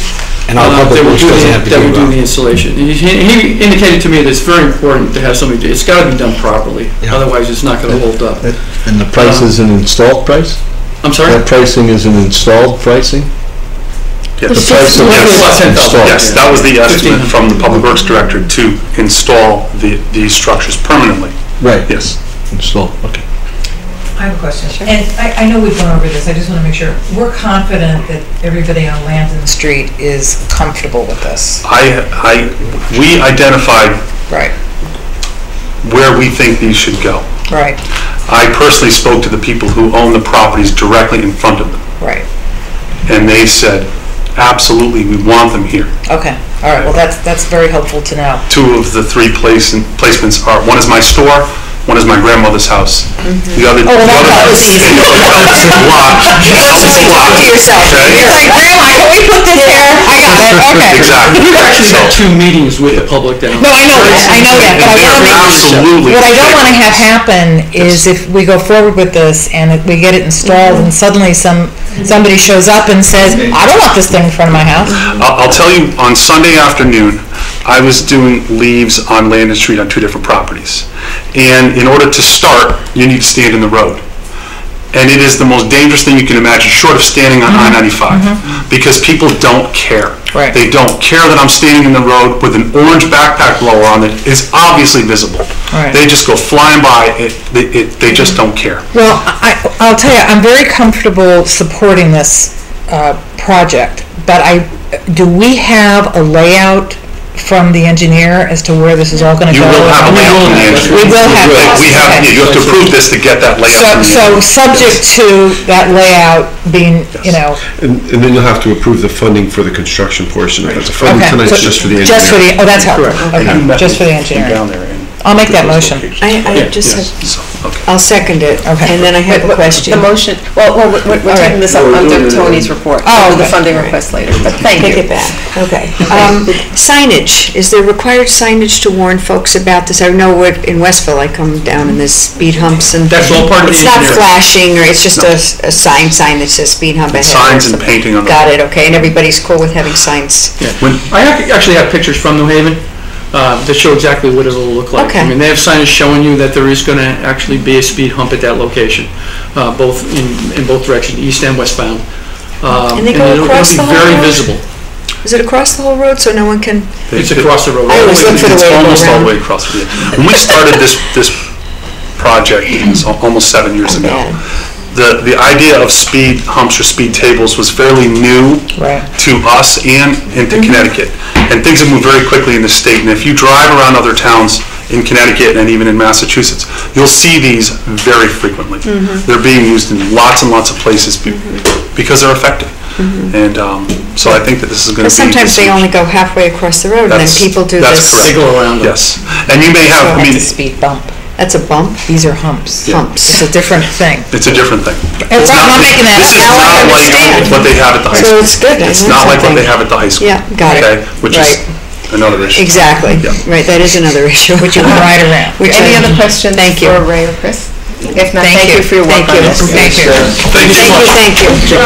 And our uh, Public that would Works do the- doesn't have to That be would do around. the installation. He he indicated to me that it's very important to have somebody, do- it. It's got to be done properly, otherwise it's not going to hold up. And the price is an installed price? I'm sorry? That pricing is an installed pricing? Yeah, The price of Yes, installed. Yes, that was the estimate from the Public Works Director to install the, these structures permanently. Right. Yes. Installed, okay. I have a question. And I, I know we've gone over this, I just want to make sure, we're confident that everybody on Landon Street is comfortable with this. I, I, we identified Right. where we think these should go. Right, I personally spoke to the people who own the properties directly in front of them, right. and they said, absolutely, we want them here. Okay, all right, well, that's, that's very helpful to know. Two of the three place- placements are, one is my store, one is my grandmother's house. Mm-hmm. The other, the Oh, well, that- other that was easy. opposite block, opposite block. Talk to yourself. Okay? You're like, Grandma, can we put this here? I got it, okay. Exactly. We've actually had So- two meetings with the public down. No, I know that, I know that, but I want to make. Absolutely. What I don't want to have happen is if we go forward with this and if we get it installed and suddenly some, somebody shows up and says, I don't want this thing in front of my house. I'll, I'll tell you, on Sunday afternoon, I was doing leaves on Landon Street on two different properties. And in order to start, you need to stand in the road. And it is the most dangerous thing you can imagine, short of standing on mm-hmm. I-95, mm-hmm. because people don't care. Right. They don't care that I'm standing in the road with an orange backpack blower on that is obviously visible. Right. They just go flying by, it, they- it, they just mm-hmm. don't care. Well, I, I'll tell you, I'm very comfortable supporting this uh, project, but I, do we have a layout from the engineer as to where this is all going to go? You go? will have a layout from the engineer. We will have that, We have, okay. you have to approve this to get that layout. So, from the so subject to that layout being, you know, And and then you'll have to approve the funding for the construction portion of it. The funding Okay, tonight's so just for the engineer. just for the, oh, that's helpful, Correct. okay, just for the engineering. Down there and- I'll make that motion. I, I Yeah, just yes, have, so, okay. I'll second it, Okay. and then I have a question. The motion, well, well, we're- we're All right. taking this up under Tony's report. Oh, We'll the okay. funding request later, but thank you. Take you. it back, okay. Um, Signage, is there required signage to warn folks about this? I know what, in Westville, I come down and there's speed humps and... That's all part of the It's not engineering. flashing, or it's just No. a, s- a sign, sign that says speed hump ahead. or Signs and painting on the. Got it, okay, and everybody's cool with having signs? Yeah. When- I ac- actually have pictures from New Haven uh, that show exactly what it'll look like. Okay. I mean, they have signage showing you that there is going to actually be a speed hump at that location, uh, both in, in both directions, east and westbound. Um, And they go it'll- across the It'll be whole very road? visible. Is it across the whole road so no one can... It's across the road. I always look for the It's way to go almost all the around. way across. When we started this, this project, it's al- almost seven years ago, the, the idea of speed humps or speed tables was fairly new Right. to us and, and to mm-hmm. Connecticut. And things have moved very quickly in the state, and if you drive around other towns in Connecticut and even in Massachusetts, you'll see these very frequently. Mm-hmm. They're being used in lots and lots of places be- mm-hmm. because they're effective. And um, so I think that this is going But to be. sometimes they only go halfway across the road, and then That's- people do That's this... correct. They go around them. Yes. And you may have, I mean, That's a speed bump. That's a bump? These are humps. Yeah. It's a different thing. it's a different thing. It's not- I'm not making that This is up. Now I not like understand. what they have at the high school. So it's good, I It's learned not like what something. they have at the high school. Yeah, got it. Okay, which is Right. another issue. Exactly, Yeah. right, that is another issue. Which you can ride around. Which Any I- other questions Thank you. for Ray or Chris? If not, Thank thank you you. for your work Thank on you. this. Thank you. Thank you so Thank you, thank you.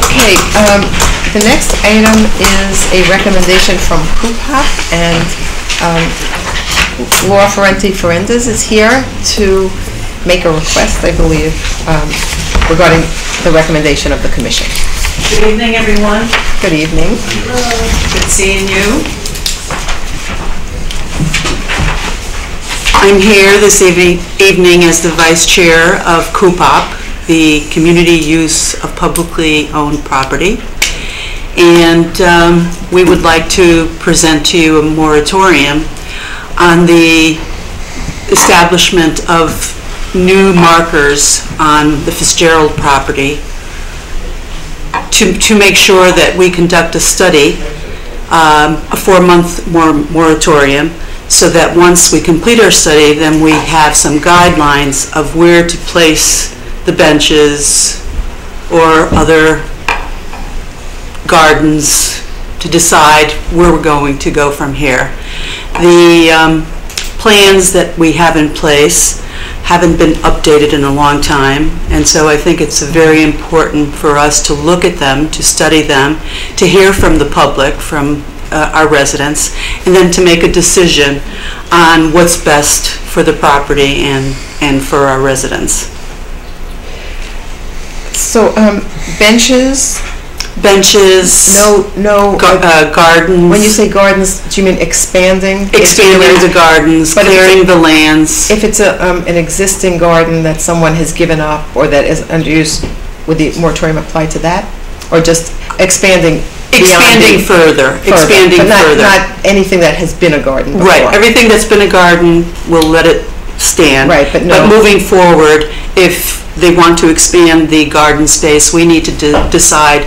Okay, um, the next item is a recommendation from Coop-Hop, and um, Laura Ferrenti Ferendez is here to make a request, I believe, um, regarding the recommendation of the commission. Good evening, everyone. Good evening. Hello. Good seeing you. I'm here this evening, evening as the vice chair of COOPOP, the Community Use of Publicly Owned Property. And um, we would like to present to you a moratorium on the establishment of new markers on the Fitzgerald property to, to make sure that we conduct a study, um, a four-month mor- moratorium, so that once we complete our study, then we have some guidelines of where to place the benches, or other gardens to decide where we're going to go from here. The um, plans that we have in place haven't been updated in a long time, and so I think it's very important for us to look at them, to study them, to hear from the public, from uh, our residents, and then to make a decision on what's best for the property and, and for our residents. So, um, benches? Benches. No, no. Gar- uh, Gardens. When you say gardens, do you mean expanding? Expanding the gardens, But if it's- clearing the lands. If it's a, um, an existing garden that someone has given up or that is under use, would the moratorium apply to that? Or just expanding beyond Expanding the- further, expanding but not- further. Not anything that has been a garden before? Right, everything that's been a garden, we'll let it stand. Right, but no- moving forward, if they want to expand the garden space, we need to de- decide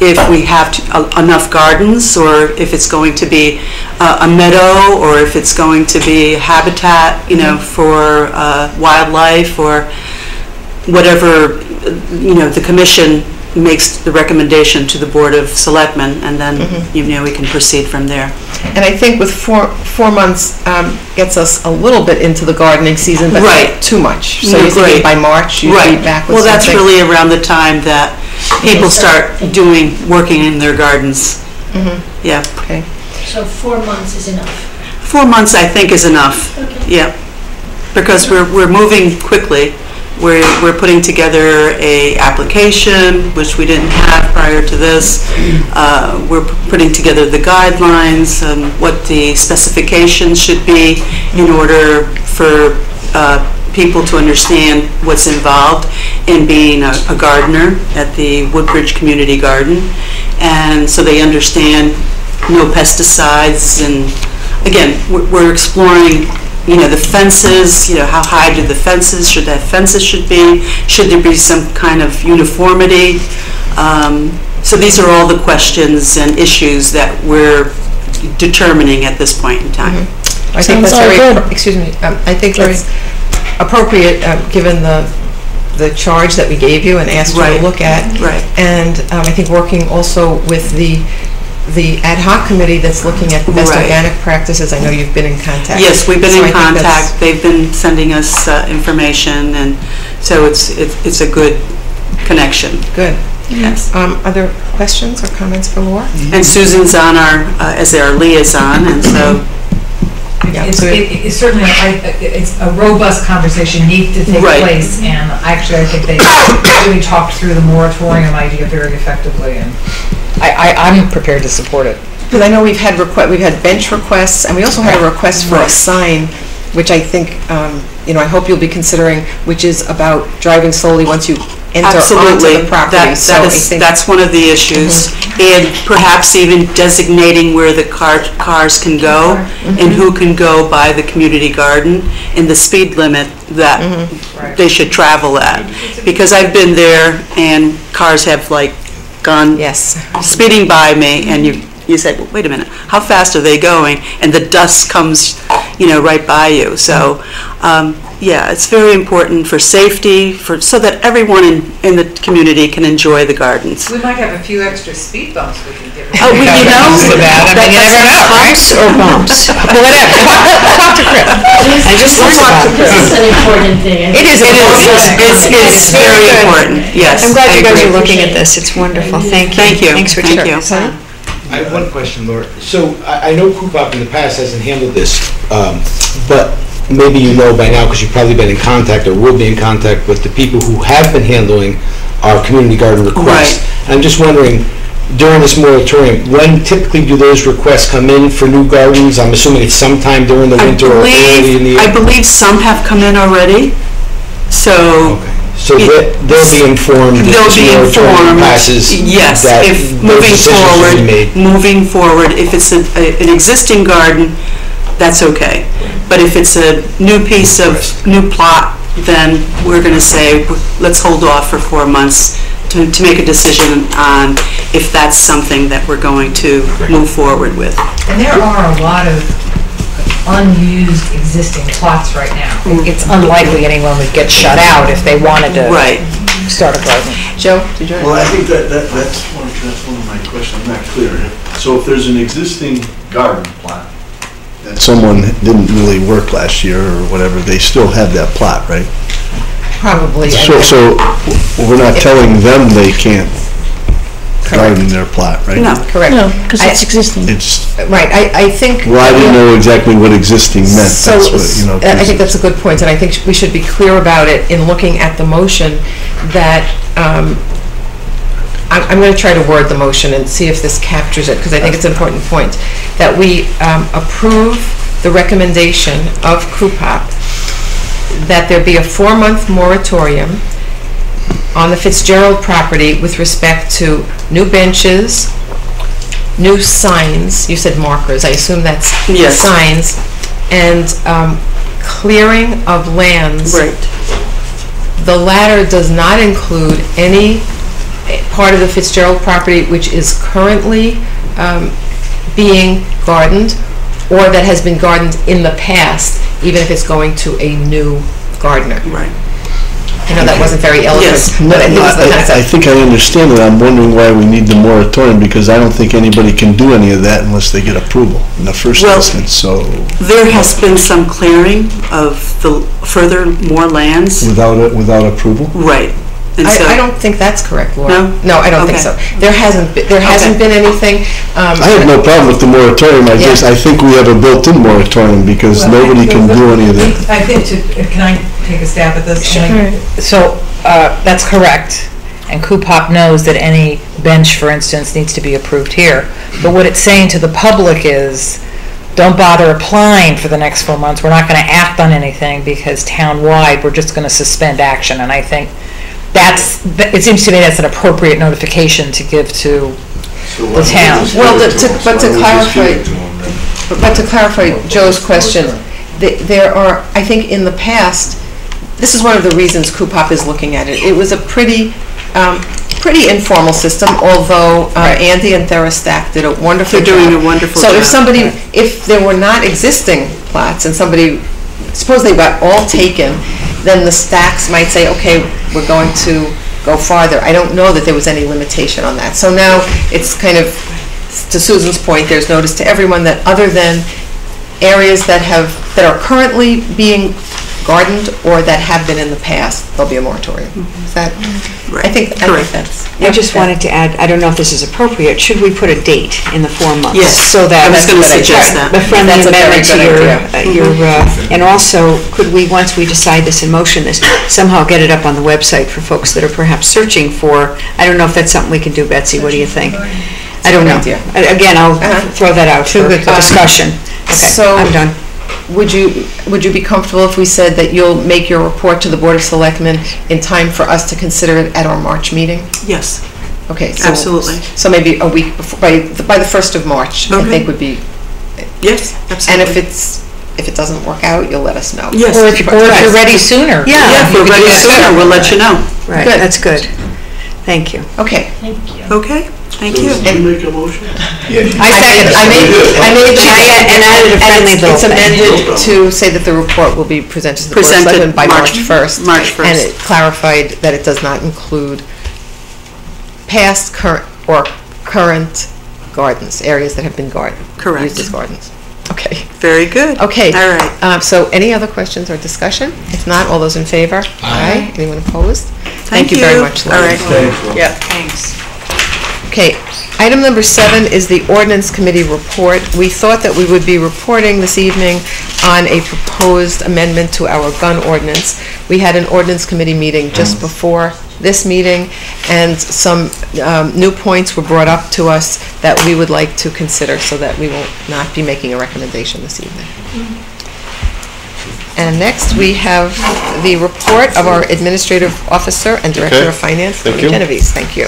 if we have to- uh, enough gardens, or if it's going to be uh, a meadow, or if it's going to be habitat, you know, for uh, wildlife, or whatever, uh, you know, the commission makes the recommendation to the Board of Selectmen, and then, Mm-hmm. you know, we can proceed from there. And I think with four, four months um, gets us a little bit into the gardening season, but Right. not too much. So No, you're thinking great. by March, you'd be Right. back with Well, that's something? really around the time that people start doing, working in their gardens. Mhm. Yeah. Okay. So four months is enough. Four months, I think, is enough. Yeah. Because we're, we're moving quickly. We're, we're putting together a application, which we didn't have prior to this. Uh, We're putting together the guidelines, um, what the specifications should be in order for uh, people to understand what's involved in being a a gardener at the Woodbridge Community Garden. And so they understand no pesticides and, again, we're exploring, you know, the fences, you know, how high do the fences, should that fences should be? Should there be some kind of uniformity? Um, So these are all the questions and issues that we're determining at this point in time. I think Sounds that's very, good. excuse me, um, I think that's appropriate, um, given the, the charge that we gave you and asked you to look at. Right. And um, I think working also with the, the ad hoc committee that's looking at best Right. organic practices, I know you've been in contact. Yes, we've been So I in think that's- contact, they've been sending us uh, information, and so it's, it- it's a good connection. Good. Yes. Um, Are there questions or comments for Laura? And Susan's on our, uh, as our liaison, and so It's, it- it's certainly, I, it's a robust conversation needs to take Right. place, and actually, I think they really talked through the moratorium idea very effectively, and I, I, I'm prepared to support it. Because I know we've had requ, we've had bench requests, and we also had a request for a sign, which I think, um, you know, I hope you'll be considering, which is about driving slowly once you enter onto Absolutely. the property. That- So that I is- think- That's one of the issues. Mm-hmm. And perhaps even designating where the car, cars can go and who mm-hmm. can go by the community garden and the speed limit that mm-hmm. they should travel at. Because I've been there and cars have like gone. Yes. Speeding by me and you, you said, "Well, wait a minute, how fast are they going? And the dust comes, you know, right by you. So, um, yeah, it's very important for safety, for, so that everyone in, in the community can enjoy the gardens. We might have a few extra speed bumps we can give. Them. Oh, we- you know, For that, I mean, you never know, right? Bumps or bumps? Whatever, talk to Chris. I just learned about This is an important thing. It is, it is, it's, it's very important, yes. I'm glad I you guys are looking at this, it's wonderful, thank you. Thank you. Thanks for Thank taking you. I have one question, Laura. So I, I know Coopop in the past hasn't handled this, um, but maybe you know by now, because you've probably been in contact or will be in contact with the people who have been handling our community garden requests. And I'm just wondering, during this moratorium, when typically do those requests come in for new gardens? I'm assuming it's sometime during the I winter or early in the year? I believe some have come in already, so. So they- they'll be informed if They'll this be moratorium informed, passes? yes, that if, those moving decisions will be forward, made? moving forward, if it's a- a- an existing garden, that's okay. But if it's a new piece of, new plot, then we're gonna say, let's hold off for four months to, to make a decision on if that's something that we're going to move forward with. And there are a lot of unused existing plots right now. Mm. It's unlikely anyone would get shut out if they wanted to Right. start a garden. Joe, did you? Well, I think that, that, that's one, that's one of my questions, I'm not clear. So if there's an existing garden plot, that Someone didn't really work last year or whatever, they still have that plot, right? Probably. I So, mean- so we're not telling them they can't garden their plot, right? No, correct. No, 'cause it's I- existing. It's, Right, I, I think. well, I didn't know exactly what existing meant, So, that's what, you know. I think that's a good point, and I think we should be clear about it in looking at the motion, that, um, I'm, I'm going to try to word the motion and see if this captures it, because I think it's an important point, that we um, approve the recommendation of CUPAP that there be a four-month moratorium on the Fitzgerald property with respect to new benches, new signs, you said markers, I assume that's Yes. signs, and um, clearing of lands. Right. The latter does not include any eh, part of the Fitzgerald property which is currently um, being gardened or that has been gardened in the past, even if it's going to a new gardener. Right. I know that wasn't very eloquent, Yes. but I think it's the I- I concept. think I understand it, I'm wondering why we need the moratorium, because I don't think anybody can do any of that unless they get approval in the first Well- instance, so There has been some clearing of the further, more lands. without, it- without approval? Right. And so- I, I don't think that's correct, Laura. No? No, I don't think so. There hasn't, been- there hasn't Okay. been anything. um, I have no problem with the moratorium, I just, I think we have a built-in moratorium, because Well, I- nobody can do any of that. I think to, can I take a stab at this? So, uh, that's correct, and Coopop knows that any bench, for instance, needs to be approved here. But what it's saying to the public is, don't bother applying for the next four months, we're not gonna act on anything, because town-wide, we're just gonna suspend action, and I think that's, that- it seems to me that's an appropriate notification to give to the town. Well, the- to- but to clarify, but to clarify Joe's question, th- there are, I think in the past, this is one of the reasons Coopop is looking at it. It was a pretty, um, pretty informal system, although uh, Andy and Therastack did a wonderful job. They're doing a wonderful So if job. somebody, if there were not existing plots and somebody, suppose they got all taken, then the stacks might say, okay, we're going to go farther. I don't know that there was any limitation on that. So now it's kind of, to Susan's point, there's notice to everyone that other than areas that have, that are currently being gardened or that have been in the past, there'll be a moratorium. Is that, I think, I think that's. I just wanted to add, I don't know if this is appropriate, should we put a date in the four months? Yes, So that. I was gonna suggest that. A friendly That's a very amendment to good your, idea. uh, your, uh, and also, could we, once we decide this and motion this, somehow get it up on the website for folks that are perhaps searching for, I don't know if that's something we can do, Betsy, what do you think? I don't know. idea. A- Again, I'll Uh-huh. throw that out for good thought. discussion. Okay, So- I'm done. Would you, would you be comfortable if we said that you'll make your report to the Board of Selectmen in time for us to consider it at our March meeting? Yes. Okay, so. Absolutely. So maybe a week before, by, the- by the 1st of March, I Okay. think would be, Yes, and absolutely. if it's, if it doesn't work out, you'll let us know. Yes. Or if, or if you're ready sooner. Yeah, if we're ready sooner, we'll let you know. Right, Good. that's good. Thank you. Okay. Thank you. Okay, thank you. Can you make a motion? I second, I made, I made. the- I and added a and friendly it's- It's amended to say that the report will be presented to the Board of Presented Selectmen by March- March 1st. March 1st. And it clarified that it does not include past, current, or current gardens, areas that have been gardened. Correct. Used as gardens. Okay. Very good. Okay. All right. Uh, So any other questions or discussion? If not, all those in favor? Aye. Anyone opposed? Thank you very much, All Laura. right. Yeah. Thanks. Okay, item number seven is the ordinance committee report. We thought that we would be reporting this evening on a proposed amendment to our gun ordinance. We had an ordinance committee meeting just before this meeting, and some um, new points were brought up to us that we would like to consider, so that we will not be making a recommendation this evening. And next, we have the report of our administrative officer and director Okay, of finance, thank Tony you. Genovese. Thank you.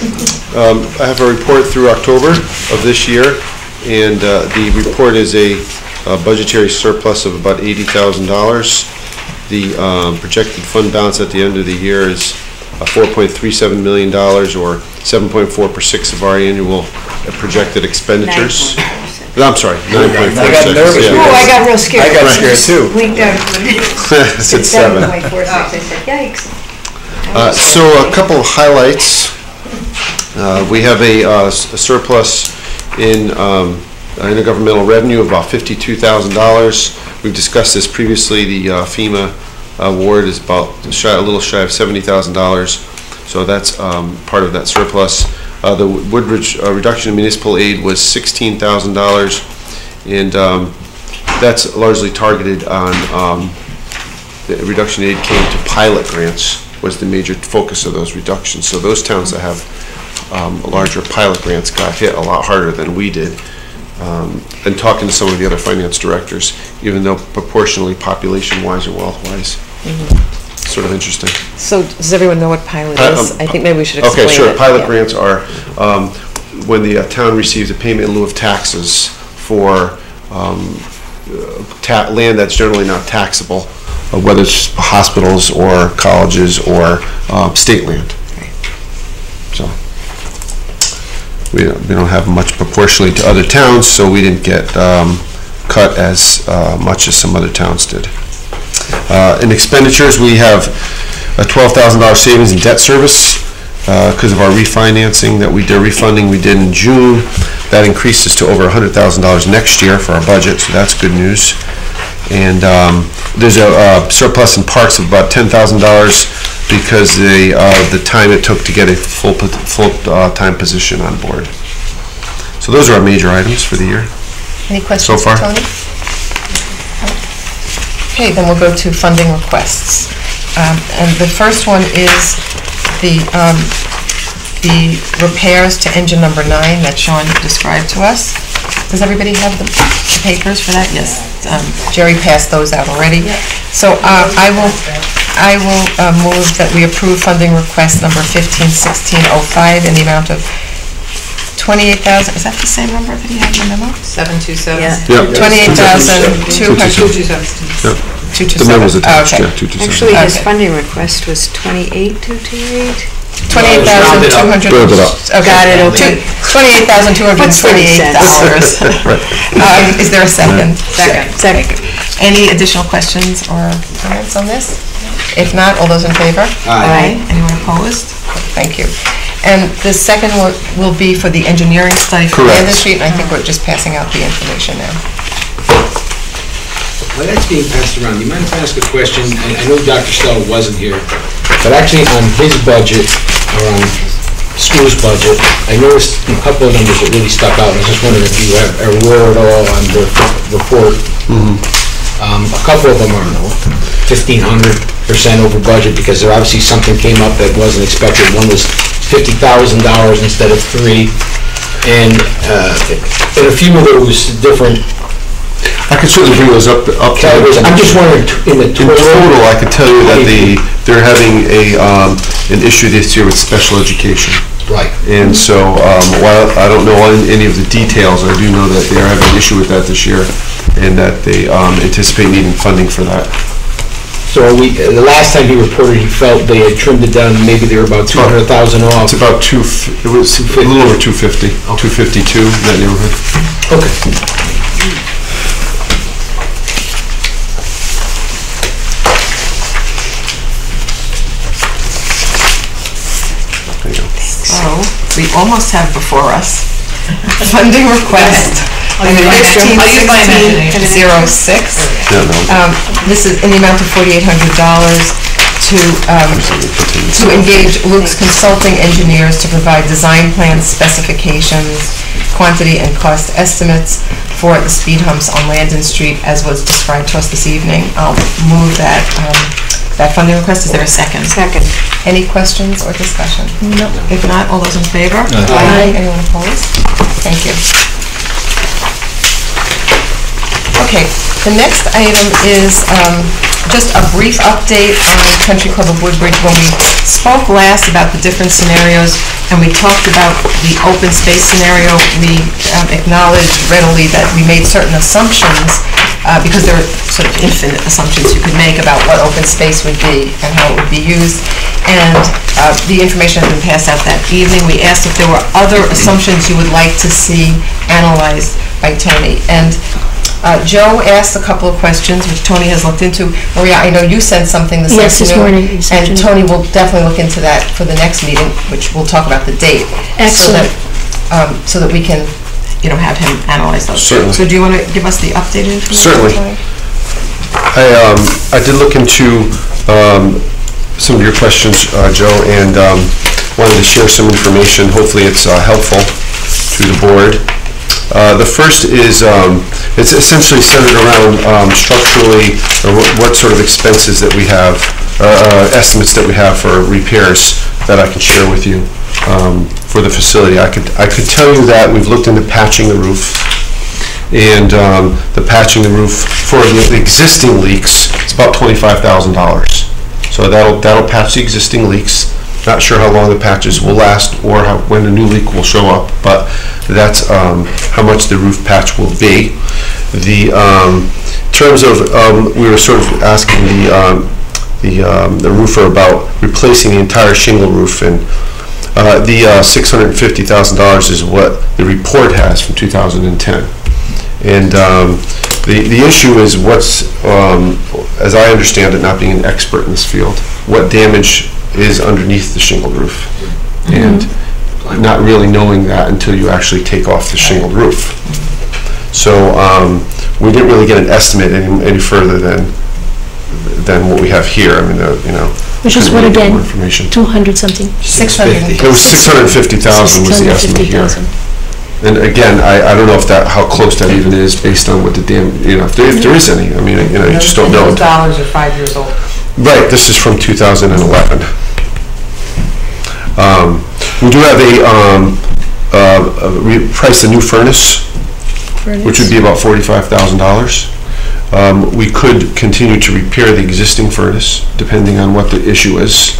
Um, I have a report through October of this year, and uh, the report is a uh, budgetary surplus of about $80,000. The um, projected fund balance at the end of the year is uh, $4.37 million, or 7.4% of our annual uh, projected expenditures. No, I'm sorry, 9.46. I got nervous. yeah. Oh, I got real scared. I got scared too. We got. I said seven. I said, yikes. Uh, So a couple of highlights Uh, We have a uh, s- a surplus in um, intergovernmental revenue of about $52,000. We've discussed this previously, the uh, FEMA award is about shy, a little shy of $70,000, so that's um, part of that surplus. Uh, The Woodbridge uh, reduction in municipal aid was $16,000, and um, that's largely targeted on, um, the reduction aid came to pilot grants, was the major focus of those reductions. So those towns that have um, larger pilot grants got hit a lot harder than we did. Um, And talking to some of the other finance directors, even though proportionally, population-wise or wealth-wise, sort of interesting. So does everyone know what pilot Pi- is? um, I think maybe we should explain it. Okay, sure. Pilot yeah. grants are um, when the uh, town receives a payment in lieu of taxes for um, uh, ta- land that's generally not taxable, uh, whether it's hospitals or colleges or uh, state land. So, we don't we don't have much proportionally to other towns, so we didn't get um, cut as uh, much as some other towns did. Uh, In expenditures, we have a $12,000 savings in debt service because of our refinancing that we did, refunding we did in June. That increases to over $100,000 next year for our budget, so that's good news. And um, there's a uh, surplus in parks of about $10,000 because the, uh, the time it took to get a full, full-time position on board. So those are our major items for the year. Any questions for far. Tony? Okay, then we'll go to funding requests. Um, And the first one is the, um, the repairs to engine number nine that Sean described to us. Does everybody have the papers for that? Yes. Um, Jerry passed those out already. So uh, I will, I will uh, move that we approve funding request number 151605 in the amount of 28,000, is that the same number that he had in the memo? 727. Yeah. Twenty-eight thousand, two hundred. Yep. Two two The memo's seven. attached, Okay. yeah, 227. Actually, his Okay. funding request was 28,228. Twenty-eight thousand, two hundred. Round it up. Got it, okay. Twenty-eight thousand, two hundred and What's thirty twenty-eight cents? dollars. Um, Is there a second? Second. Second. Any additional questions or comments on this? If not, all those in favor? Aye. Anyone opposed? Thank you. And the second will- will be for the engineering study for Correct. Landon Street, and I think we're just passing out the information now. While that's being passed around, do you mind if I ask a question? I I know Dr. Stella wasn't here, but actually on his budget, or on school's budget, I noticed a couple of numbers that really stuck out. and I was just wondering if you have, are aware at all on the report. Um, A couple of them are 1,500% over budget, because there obviously something came up that wasn't expected. One was $50,000 instead of three, and uh, in a few of those different I could certainly bring those up, up. to- categories, I'm just wondering, t- in the In total, I could tell you that the, they're having a, um, an issue this year with special education. Right. And so, um, while I don't know any- any of the details, I do know that they are having an issue with that this year, and that they um, anticipate needing funding for that. So are we, uh, the last time he reported, he felt they had trimmed it down, maybe they were about 200,000 off. It's about two, f- it was a little over 250, 252, that neighborhood. Okay. So, we almost have before us funding request. I'll use my- I'll use my imagination. Zero six. Yeah, no. Um, This is in the amount of forty-eight hundred dollars to, um, to engage Luke's Consulting Engineers to provide design plans, specifications, quantity and cost estimates for the speed humps on Landon Street as was described to us this evening. I'll move that, um, that funding request. Is there a second? Second. Any questions or discussion? No. If not, all those in favor? Aye. Anyone opposed? Thank you. Okay, the next item is um, just a brief update on Country Club of Woodbridge. When we spoke last about the different scenarios, and we talked about the open space scenario, we um, acknowledged readily that we made certain assumptions, uh, because there are sort of infinite assumptions you could make about what open space would be and how it would be used. And uh, the information has been passed out that evening. We asked if there were other assumptions you would like to see analyzed by Tony. And Uh, Joe asked a couple of questions, which Tony has looked into. Maria, I know you sent something this Yes, this afternoon. morning, this And afternoon. Tony will definitely look into that for the next meeting, which we'll talk about the date. so that, um, So that we can, you know, have him analyze those. Certainly. So do you want to give us the updated information? Certainly. Tony? I, um, I did look into, um, some of your questions, uh, Joe, and, um, wanted to share some information. Hopefully it's, uh, helpful to the board. Uh, the first is, um, it's essentially centered around, um, structurally, or what, what sort of expenses that we have, uh, uh, estimates that we have for repairs that I can share with you, um, for the facility. I could, I could tell you that we've looked into patching the roof, and um, the patching the roof for the existing leaks, it's about twenty-five thousand dollars. So that'll, that'll patch the existing leaks. Not sure how long the patches will last or how, when a new leak will show up, but that's um, how much the roof patch will be. The, um, terms of, um, we were sort of asking the, um, the um, the roofer about replacing the entire shingle roof, and uh, the uh, $650,000 is what the report has from 2010. And um, the, the issue is what's, um, as I understand it, not being an expert in this field, what damage is underneath the shingle roof. And not really knowing that until you actually take off the shingled roof. So um, we didn't really get an estimate any, any further than, than what we have here. I mean, uh, you know. Which is what again? 200 something? Six hundred. It was 650,000 was the estimate here. And again, I, I don't know if that, how close that even is based on what the dam, you know, if there, if there is any, I mean, you know, you just don't know. Dollars are five years old. Right, this is from 2011. Um, We do have a, um, uh, uh, we priced a new furnace, which would be about $45,000. Um, We could continue to repair the existing furnace, depending on what the issue is.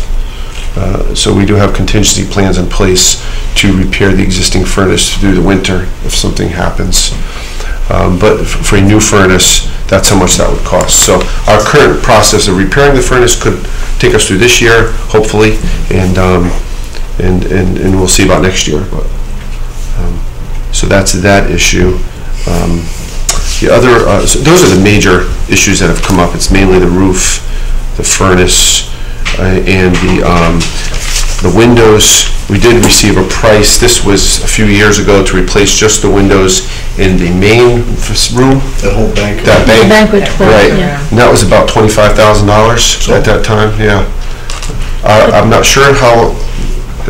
Uh, So we do have contingency plans in place to repair the existing furnace through the winter if something happens. Um, But for a new furnace, that's how much that would cost. So our current process of repairing the furnace could take us through this year, hopefully, and, um, and, and and we'll see about next year. But um, So that's that issue. Um, The other, uh, so those are the major issues that have come up. It's mainly the roof, the furnace, uh, and the, um, the windows. We did receive a price, this was a few years ago, to replace just the windows in the main f- room. That whole bank. That bank. banquet hall, Right. yeah. And that was about twenty-five thousand dollars at that time, yeah. Uh, I'm not sure how,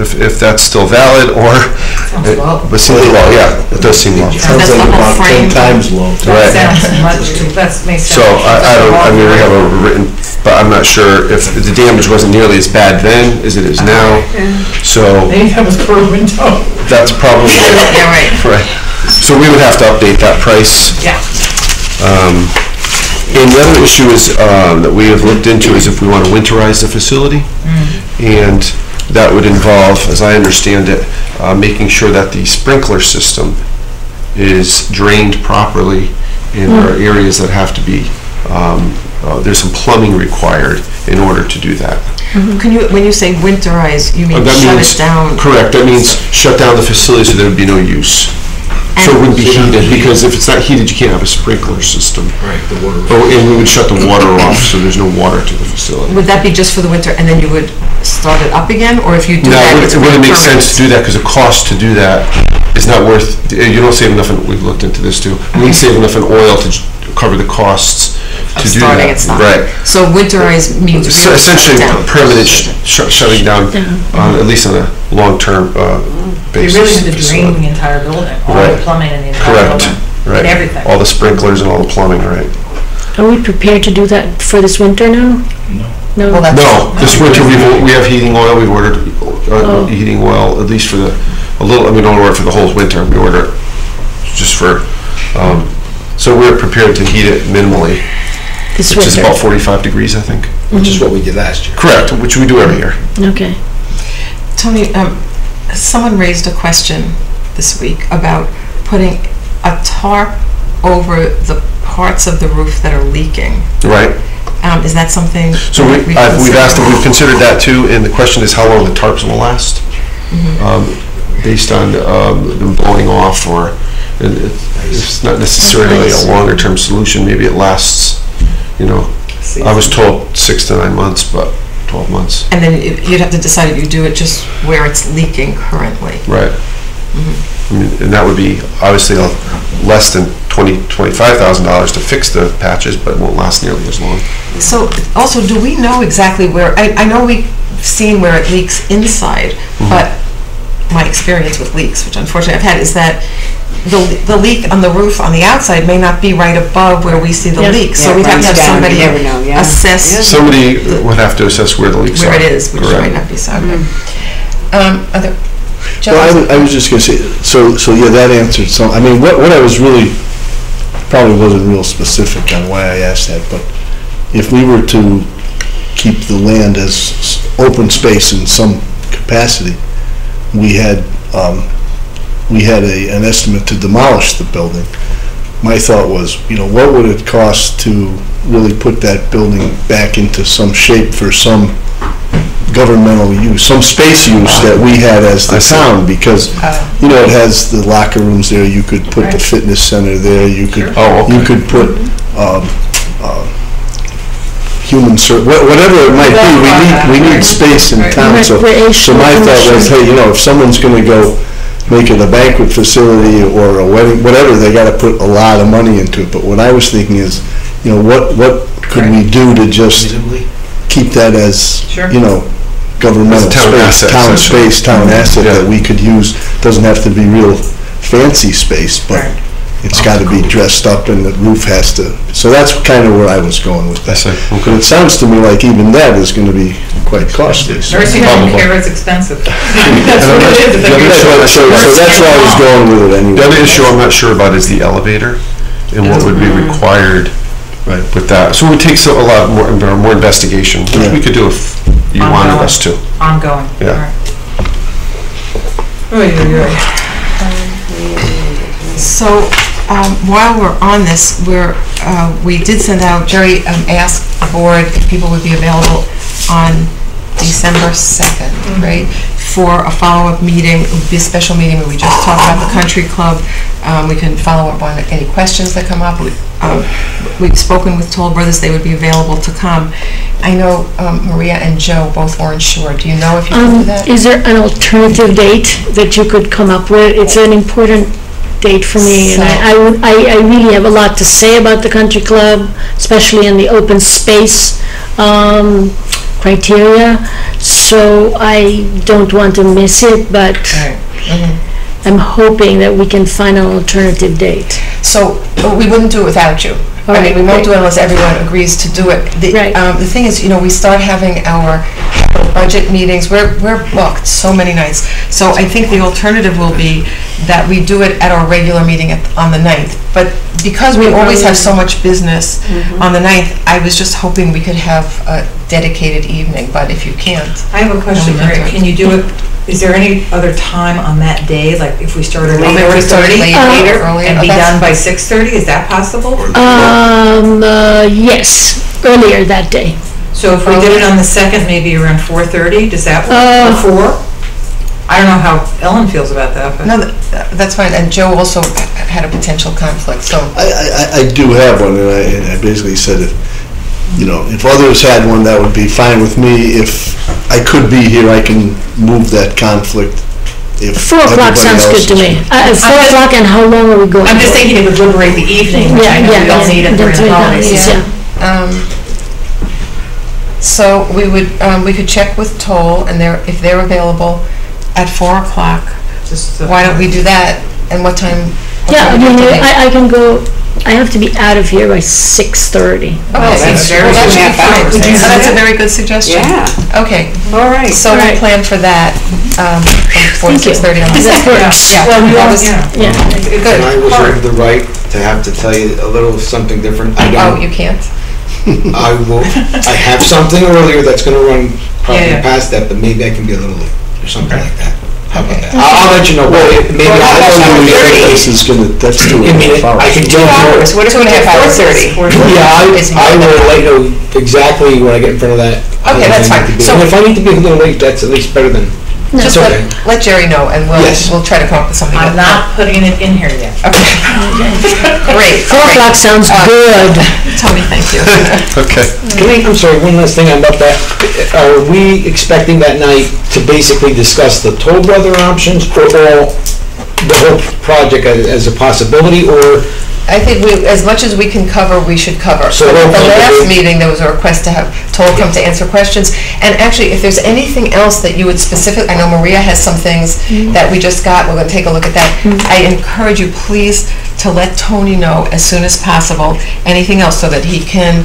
if, if that's still valid, or... Sounds low. But seems low, yeah, it does seem low. Sounds like about 10 times low. Right. Sounds much too, that makes sense. So I, I don't, I mean, we have a written, but I'm not sure if the damage wasn't nearly as bad then as it is now. So Maybe that was per window. that's probably, Yeah, right. right. So we would have to update that price. Yeah. Um, And the other issue is, um, that we have looked into is if we want to winterize the facility. And that would involve, as I understand it, uh, making sure that the sprinkler system is drained properly and there are areas that have to be, um, uh, there's some plumbing required in order to do that. Can you, when you say winterize, you Uh, mean that shut means- it down? Correct, that means shut down the facility so there would be no use. So it wouldn't be heated, because if it's not heated, you can't have a sprinkler system. Right, the water. Oh, and we would shut the water off, so there's no water to the facility. Would that be just for the winter, and then you would start it up again, or if you do No, that, it it's wouldn't- it wouldn't make sense to do that, because the cost to do that is not worth, you don't save enough, in we've looked into this too, we don't save enough in oil to j- cover the costs to Of do that. starting it, stop. Right. So winterize means So really shut Essentially, it down. permanent sh- sh- shutting down, uh, at least on a long-term uh, You basis. really had to drain the entire building, all the Right. plumbing in the entire Correct, building. right. And everything. All the sprinklers and all the plumbing, right. Are we prepared to do that for this winter now? No. No? No, this winter, we've, we have heating oil, we've ordered uh, Oh. heating oil, at least for the, a little, I mean, we don't order it for the whole winter, we order it just for, um, so we're prepared to heat it minimally, This which is winter. about 45 degrees, I think. Which is what we did last year. Correct, which we do every year. Okay. Tony, um, someone raised a question this week about putting a tarp over the parts of the roof that are leaking. Right. Um, is that something? So we, that we I've- we've consider? asked, we've considered that too, and the question is how long the tarps will last, Mhm. um, based on um, them blowing off or And it- it's not necessarily a longer-term solution, maybe it lasts, you know, I was told six to nine months, but 12 months. And then it- you'd have to decide if you do it just where it's leaking currently. Right. Mm-hmm. I mean, And that would be obviously a- less than 20, $25,000 to fix the patches, but it won't last nearly as long. So, also, do we know exactly where, I, I know we've seen where it leaks inside, mm-hmm. but my experience with leaks, which unfortunately I've had, is that the, the leak on the roof on the outside may not be right above where we see the Yeah. leak. So Yeah, we'd have to have runs down, you somebody never know, yeah. assess Somebody would have to assess where the leaks are. where it is, which Correct. might not be so. okay. Um, other, Joe? Well, I was- I was just gonna say, so, so yeah, that answered some, I mean, what, what I was really, probably wasn't real specific on why I asked that, but if we were to keep the land as s- open space in some capacity, we had, um, we had a, an estimate to demolish the building. My thought was, you know, what would it cost to really put that building back into some shape for some governmental use, some space use that we had as the town, because, you know, it has the locker rooms there, you could put the fitness center there, you could, you could put, um, uh, human ser, whatever it might be, we need, we need space in town, so, so my thought was, hey, you know, if someone's gonna go make it a banquet facility or a wedding, whatever, they gotta put a lot of money into it, but what I was thinking is, you know, what, what could we do to just keep that as, you know, governmental As a town space, asset, town essentially. space, town asset that we could use, doesn't have to be real fancy space, but it's gotta be dressed up and the roof has to, so that's kind of where I was going with that. But it sounds to me like even that is gonna be quite costly. so- Nursing home care is expensive. That's what it is. The other issue- So, so that's where I was going with it anyway. The other issue I'm not sure about is the elevator and what would be mm-hmm. required with that. So it would take so- a lot more, more investigation, which we could do if you wanted us to. Ongoing. Yeah. Oy, oy, oy. Um, So, um, while we're on this, we're, uh, we did send out, Jerry um, asked the board if people would be available on December 2nd, right? For a follow-up meeting, it would be a special meeting where we just talk about the country club. Um, We can follow up on any questions that come up. We- um, We've spoken with Toll Brothers, they would be available to come. I know um, Maria and Joe both weren't sure. Do you know if you can do Um, that? is there an alternative date that you could come up with? It's an important date for me, and I, I would- I, I really have a lot to say about the country club, especially in the open space, um, criteria, so I don't want to miss it, but I'm hoping that we can find an alternative date. So, we wouldn't do it without you. I mean, we won't do it unless everyone agrees to do it. The, um, the thing is, you know, we start having our budget meetings, we're, we're booked so many nights. So I think the alternative will be that we do it at our regular meeting at, on the 9th. But because we always have so much business on the 9th, I was just hoping we could have a dedicated evening, but if you can't. I have a question, then we Maria. can't do it. Can you do it, is there any other time on that day, like if we started Well, at maybe we started 4:30? late- later, earlier, And be that's- done by 6:30, is that possible? Um, uh, yes, earlier that day. So if we did it on the 2nd, maybe around 4:30, does that Uh, work? Or 4? I don't know how Ellen feels about that, but... No, that- that's fine, and Joe also had a potential conflict, so. I, I, I do have one, and I, and I basically said if, you know, if others had one, that would be fine with me. If I could be here, I can move that conflict if Four o'clock everybody sounds else good to is- me. Uh, four o'clock, and how long are we going? I'm just thinking it would liberate the evening, which I Yeah, know we yeah, all need it yeah, during the holidays. yeah. Um, So we would, um, we could check with Toll, and they're, if they're available at 4 o'clock, why don't we do that? And what time? what Yeah, I time mean, do you think? I, I can go, I have to be out of here by six thirty. Okay, that's well, very that good. should be fine. hours, So yeah. That's a very good suggestion. Yeah. Okay. All right. So we'll plan for that, um, from 4 to 6:30 on the That 2nd. works. Yeah, Well, you that all- was- yeah. Yeah. Good. And I reserve the right to have to tell you a little something different. I Oh, don't, you can't? I will, I have something earlier that's gonna run Yeah, probably yeah. past that, but maybe I can be a little late or something like that. How about that? I'll, I'll let you know, but maybe I I'll don't have really think something. this is gonna, that's two I and a mean, half I hours. can Two tell you. hours, what if we did 4:30? Yeah, I, I will let you know exactly when I get in front of that. Okay, that's I fine. need to be. So- And if I need to be a little late, that's at least better than Just let, let Jerry know, and we'll, Yes. we'll try to come up with something. I'm that- not putting it in here yet. Okay. Great. Four great. o'clock sounds Uh, good. Tony, thank you. Okay. Can I, I'm sorry, one last thing about that. Are we expecting that night to basically discuss the Toll Brother options or all, the whole project as as a possibility, or I think we, as much as we can cover, we should cover. So So at we'll the last meeting, there was a request to have Toll come to answer questions. And actually, if there's anything else that you would specific, I know Maria has some things that we just got, we're gonna take a look at that. I encourage you, please, to let Tony know as soon as possible, anything else, so that he can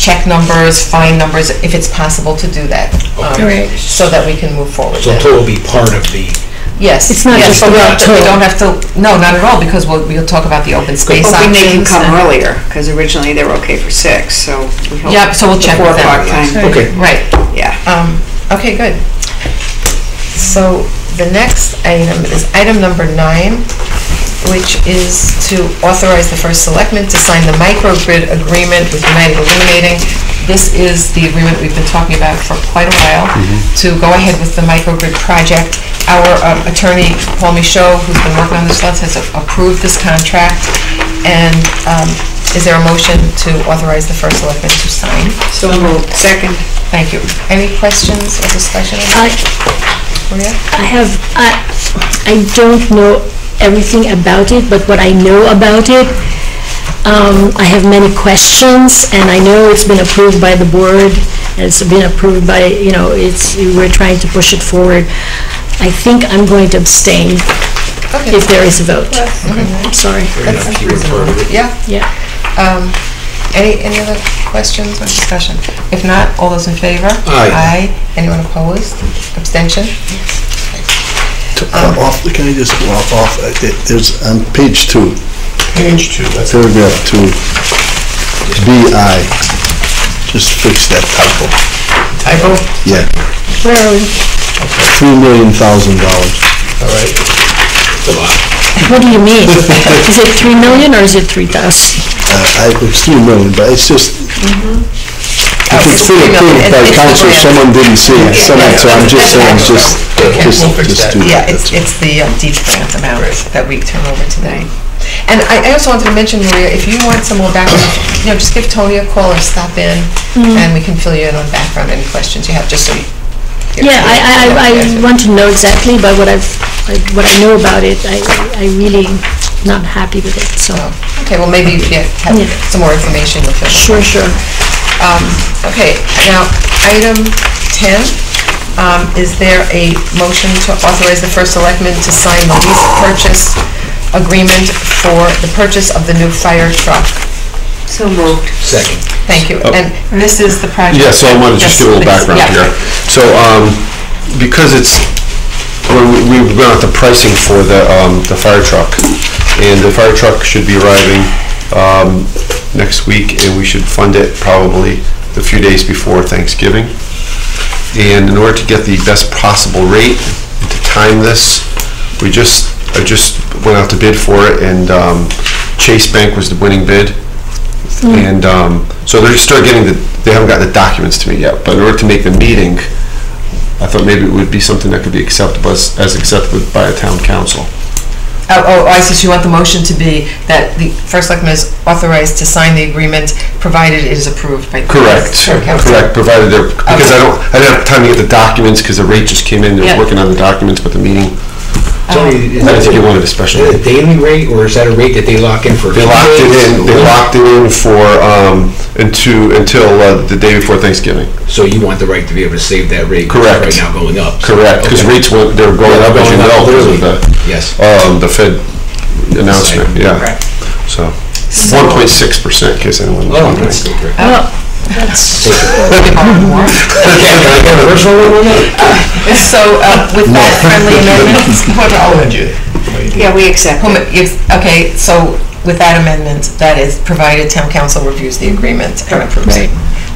check numbers, find numbers, if it's possible to do that. um, Correct. So that we can move forward. so Toll will be part of the, Yes. It's not yes, just but we about don't- We don't have to, no, not at all, because we'll, we'll talk about the open space Hoping they can options come and- earlier, because originally they were okay for six, so we hope. Yep, so we'll the check four with them. o'clock time. okay. Right. Yeah. Um, okay, good. So the next item is item number nine, which is to authorize the first selectman to sign the microgrid agreement with United Illuminating. This is the agreement we've been talking about for quite a while, to go ahead with the microgrid project. Our um, attorney, Paul Michaud, who's been working on this, lot, has approved this contract. And um, is there a motion to authorize the first selectman to sign? So moved. Second. Thank you. Any questions or discussion? on I. Maria? I have, I, I don't know everything about it, but what I know about it, um, I have many questions, and I know it's been approved by the board, and it's been approved by, you know, it's, we're trying to push it forward. I think I'm going to abstain if there is a vote. I'm sorry. That's reasonable. Yeah. Yeah. Um, Any, any other questions or discussion? If not, all those in favor? Aye. Aye. Anyone opposed? Abstention? To- Uh, Off, can I just, well, off, uh, it- there's, on page two. Page two. Paragraph two, BI, just fix that typo. Typo? Yeah, Where are we? three million thousand dollars. All right. What do you mean? Is it 3 million or is it 3,000? Uh, I, it's three million, but it's just, if Oh, it's been approved by council, someone didn't see it, someone, so I'm just saying, just, just, just do Yeah, that. it's, it's the um, deed grant amount that we turn over today. And I, I also wanted to mention, Maria, if you want some more background, you know, just give Tony a call or stop in, Mhm. and we can fill you in on background, any questions you have, just so you. Yeah, I, I, I I want to know exactly, but what I've, like, what I know about it, I, I really not happy with it, so. Okay, well, maybe, yeah, have Yeah. some more information with them. Sure, sure. Um, okay, now, item 10, um, is there a motion to authorize the first selectman to sign the lease purchase agreement for the purchase of the new fire truck? So moved. Second. Thank you. Oh. And this is the project. Yeah, so I wanted to just give a little background please. here. So, um, because it's, when we- we've gone out the pricing for the, um, the fire truck, and the fire truck should be arriving, um, next week, and we should fund it probably a few days before Thanksgiving. And in order to get the best possible rate, and to time this, we just, I just went out to bid for it, and, um, Chase Bank was the winning bid. And um, so they're just start getting the, they haven't got the documents to me yet, but in order to make the meeting, I thought maybe it would be something that could be acceptable as, as accepted by a town council. Oh, oh, I see, so you want the motion to be that the first selectman is authorized to sign the agreement, provided it is approved by. Correct, Town council. correct, provided they're, because I don't, I didn't have time to get the documents, because the rate just came in, Yeah. they're working on the documents, but the meeting, Tony, is I that think you wanted a special. a daily rate, or is that a rate that they lock in for? They locked it in, they locked it in for, um, into, until uh, the day before Thanksgiving. So you want the right to be able to save that rate? Correct. Right now going up. Correct, because Okay. rates went, they were going Yeah, up, as you going know, up because of the, Yes. um, the Fed announcement, yeah. Right. So, one point six percent, in case anyone was Oh, wondering. that's still great. Oh, that's, Can I get a personal one on that? So uh, with that friendly amendment. Yeah, we accept Whom- it. if- Okay, so with that amendment, that is provided town council reviews the agreement and approves it.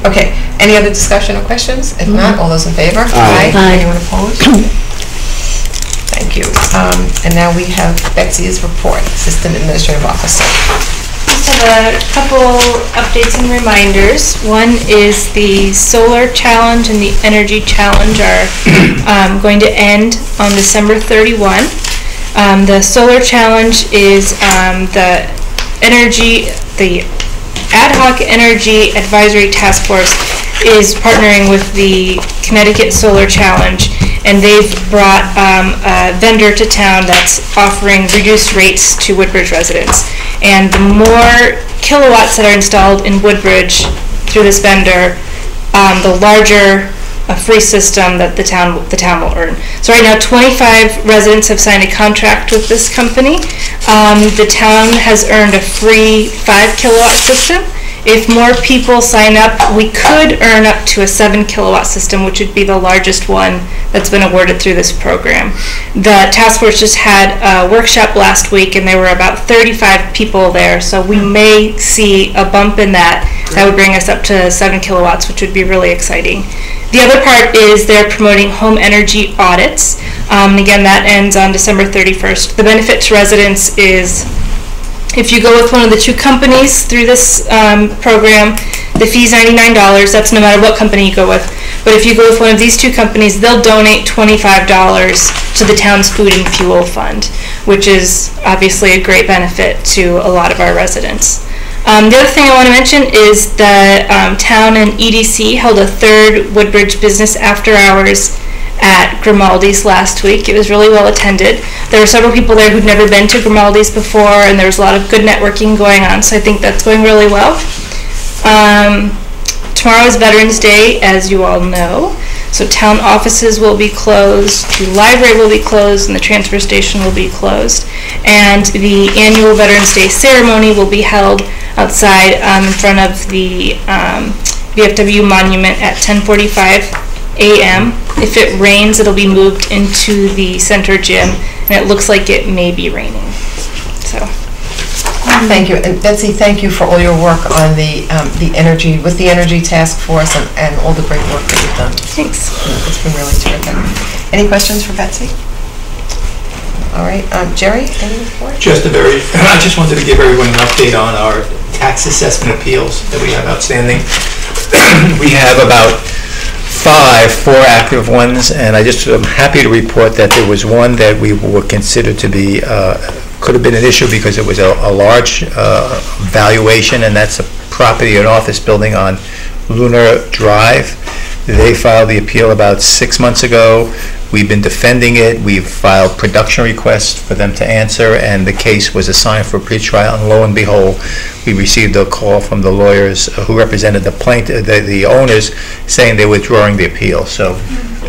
Okay, any other discussion or questions? If not, all those in favor? Aye. Aye. Anyone opposed? Thank you. Um, And now we have Betsy's report, Assistant Administrative Officer. Just have a couple updates and reminders. One is the solar challenge and the energy challenge are um, going to end on December 31. Um, The solar challenge is um, the energy, the Ad hoc Energy Advisory Task Force is partnering with the Connecticut Solar Challenge, and they've brought um, a vendor to town that's offering reduced rates to Woodbridge residents. And the more kilowatts that are installed in Woodbridge through this vendor, um, the larger a free system that the town, the town will earn. So right now, 25 residents have signed a contract with this company. Um, the town has earned a free five kilowatt system. If more people sign up, we could earn up to a seven kilowatt system, which would be the largest one that's been awarded through this program. The task force just had a workshop last week, and there were about 35 people there, so we may see a bump in that. That would bring us up to seven kilowatts, which would be really exciting. The other part is they're promoting home energy audits. Um, again, that ends on December 31st. The benefit to residents is if you go with one of the two companies through this um, program, the fee's $99. That's no matter what company you go with. But if you go with one of these two companies, they'll donate $25 to the town's food and fuel fund, which is obviously a great benefit to a lot of our residents. Um, the other thing I want to mention is the um, town and EDC held a third Woodbridge Business After Hours at Grimaldi's last week. It was really well attended. There were several people there who'd never been to Grimaldi's before, and there was a lot of good networking going on, so I think that's going really well. Um, tomorrow is Veterans Day, as you all know. So town offices will be closed, the library will be closed, and the transfer station will be closed. And the annual Veterans Day ceremony will be held outside um, in front of the um, VFW monument at 1045 a.m. If it rains, it'll be moved into the center gym, and it looks like it may be raining. So. Thank you, and Betsy, thank you for all your work on the, um, the energy, with the Energy Task Force and, and all the great work that you've done. Thanks. It's been really terrific. Any questions for Betsy? All right, um, Jerry, any report? Just a very, I just wanted to give everyone an update on our tax assessment appeals that we have outstanding. We have about five, four active ones, and I just am happy to report that there was one that we would consider to be, uh, could have been an issue because it was a a large uh, valuation, and that's a property, an office building on Lunar Drive. They filed the appeal about six months ago. We've been defending it. We've filed production requests for them to answer, and the case was assigned for pretrial, and lo and behold, we received a call from the lawyers who represented the plaintiff, the the owners, saying they're withdrawing the appeal. So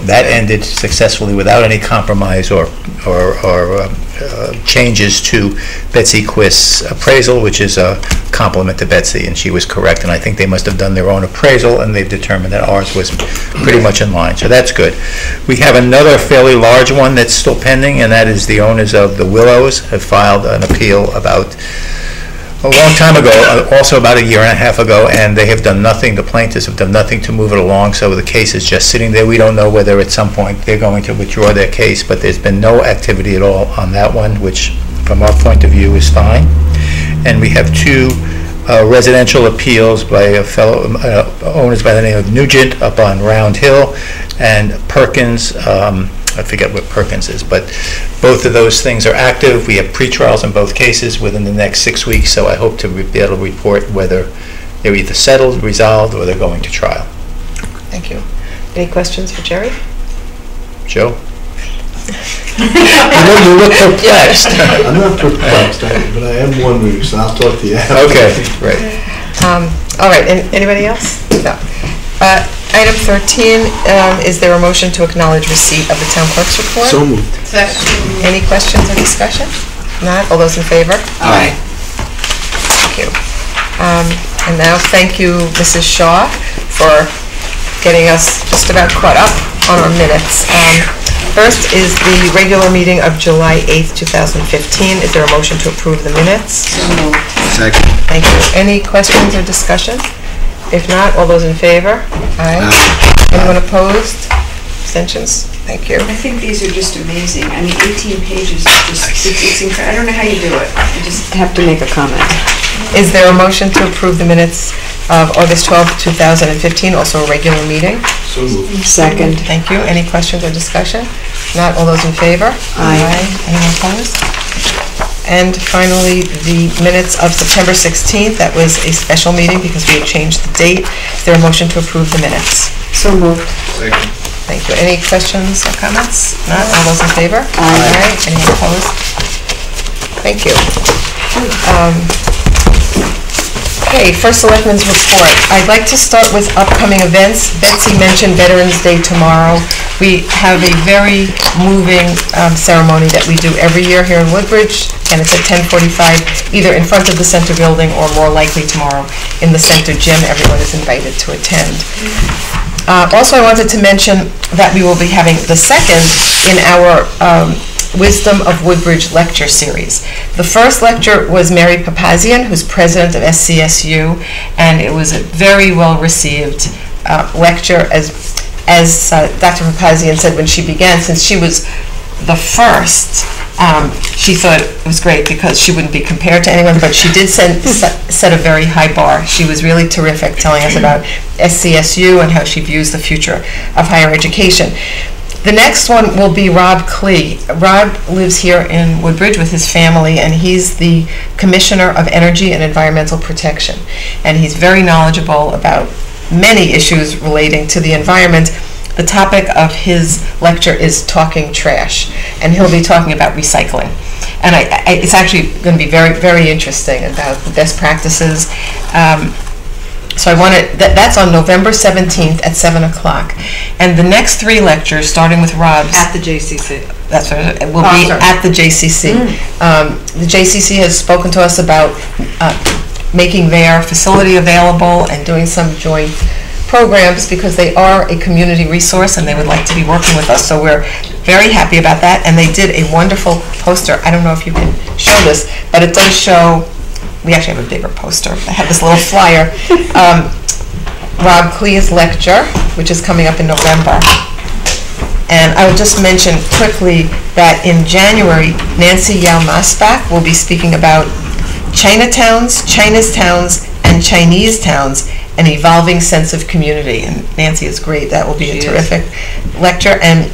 that ended successfully without any compromise or, or, or um, uh, changes to Betsy Quist's appraisal, which is a compliment to Betsy, and she was correct, and I think they must have done their own appraisal, and they've determined that ours was pretty much in line, so that's good. We have another fairly large one that's still pending, and that is the owners of the Willows have filed an appeal about a long time ago, uh, also about a year and a half ago, and they have done nothing, the plaintiffs have done nothing to move it along, so the case is just sitting there. We don't know whether at some point they're going to withdraw their case, but there's been no activity at all on that one, which, from our point of view, is fine. And we have two uh, residential appeals by a fellow, uh, owners by the name of Nugent up on Round Hill, and Perkins, um, I forget what Perkins is, but both of those things are active. We have pre-trials in both cases within the next six weeks, so I hope to re- be able to report whether they're either settled, resolved, or they're going to trial. Thank you. Any questions for Jerry? Joe? I know you look perplexed. I'm not perplexed, I- but I am wondering, so I'll talk to you after. Okay, right. Um, All right, an- anybody else? No. Uh, Item 13, um, is there a motion to acknowledge receipt of the town clerk's report? So moved. Any questions or discussion? Not? All those in favor? Aye. Thank you. Um, And now, thank you, Mrs. Shaw, for getting us just about caught up on our minutes. Um, First is the regular meeting of July 8th, 2015. Is there a motion to approve the minutes? Second. Thank you. Any questions or discussion? If not, all those in favor? Aye. Anyone opposed? Abstentions? Thank you. I think these are just amazing. I mean, 18 pages, is just, it's it's incredible. I don't know how you do it. I just have to make a comment. Is there a motion to approve the minutes of August 12, 2015, also a regular meeting? So moved. Second. Thank you. Any questions or discussion? Not all those in favor? Aye. Anyone opposed? And finally, the minutes of September 16th, that was a special meeting because we had changed the date. Is there a motion to approve the minutes? So moved. Second. Thank you. Any questions or comments? Not? All those in favor? Aye. Anyone opposed? Thank you. Um, Okay, first Selectmen's report. I'd like to start with upcoming events. Betsy mentioned Veterans Day tomorrow. We have a very moving um, ceremony that we do every year here in Woodbridge, and it's at 10:45, either in front of the center building or more likely tomorrow in the center gym. Everyone is invited to attend. Uh, Also, I wanted to mention that we will be having the second in our um, Wisdom of Woodbridge lecture series. The first lecture was Mary Papazian, who's president of SCSU, and it was a very well-received uh, lecture, as, as uh, Dr. Papazian said when she began, since she was the first, um, she thought it was great because she wouldn't be compared to anyone, but she did set, set set a very high bar. She was really terrific, telling us about SCSU and how she views the future of higher education. The next one will be Rob Klee. Rob lives here in Woodbridge with his family, and he's the Commissioner of Energy and Environmental Protection. And he's very knowledgeable about many issues relating to the environment. The topic of his lecture is talking trash, and he'll be talking about recycling. And I, I, it's actually going to be very, very interesting about the best practices. Um, so I wanted, that, that's on November 17th at 7 o'clock. And the next three lectures, starting with Rob's. At the JCC. That's right, it will Oh, be sorry. at the JCC. Um, The JCC has spoken to us about uh, making their facility available and doing some joint programs because they are a community resource and they would like to be working with us. So we're very happy about that. And they did a wonderful poster. I don't know if you can show this, but it does show, we actually have a bigger poster. I have this little flyer. Um, Rob Klee's lecture, which is coming up in November. And I would just mention quickly that in January, Nancy Yao Maasbach will be speaking about Chinatowns, China's towns, and Chinese towns, an evolving sense of community. And Nancy is great, that will be a She is. terrific lecture. And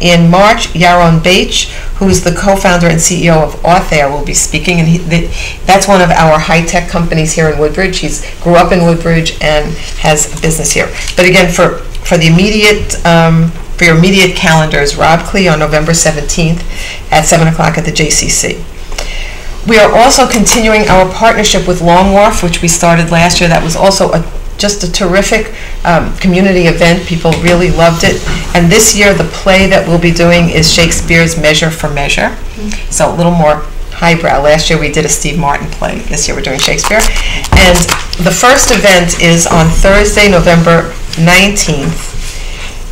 in March, Yaron Beich, who is the co-founder and CEO of Authair, will be speaking, and he, the- that's one of our high-tech companies here in Woodbridge. He's grew up in Woodbridge and has a business here. But again, for, for the immediate, um, for your immediate calendars, Rob Klee on November 17th at 7 o'clock at the JCC. We are also continuing our partnership with Long Wharf, which we started last year. That was also a, just a terrific um, community event. People really loved it. And this year, the play that we'll be doing is Shakespeare's Measure for Measure. So a little more highbrow. Last year, we did a Steve Martin play. This year, we're doing Shakespeare. And the first event is on Thursday, November 19th.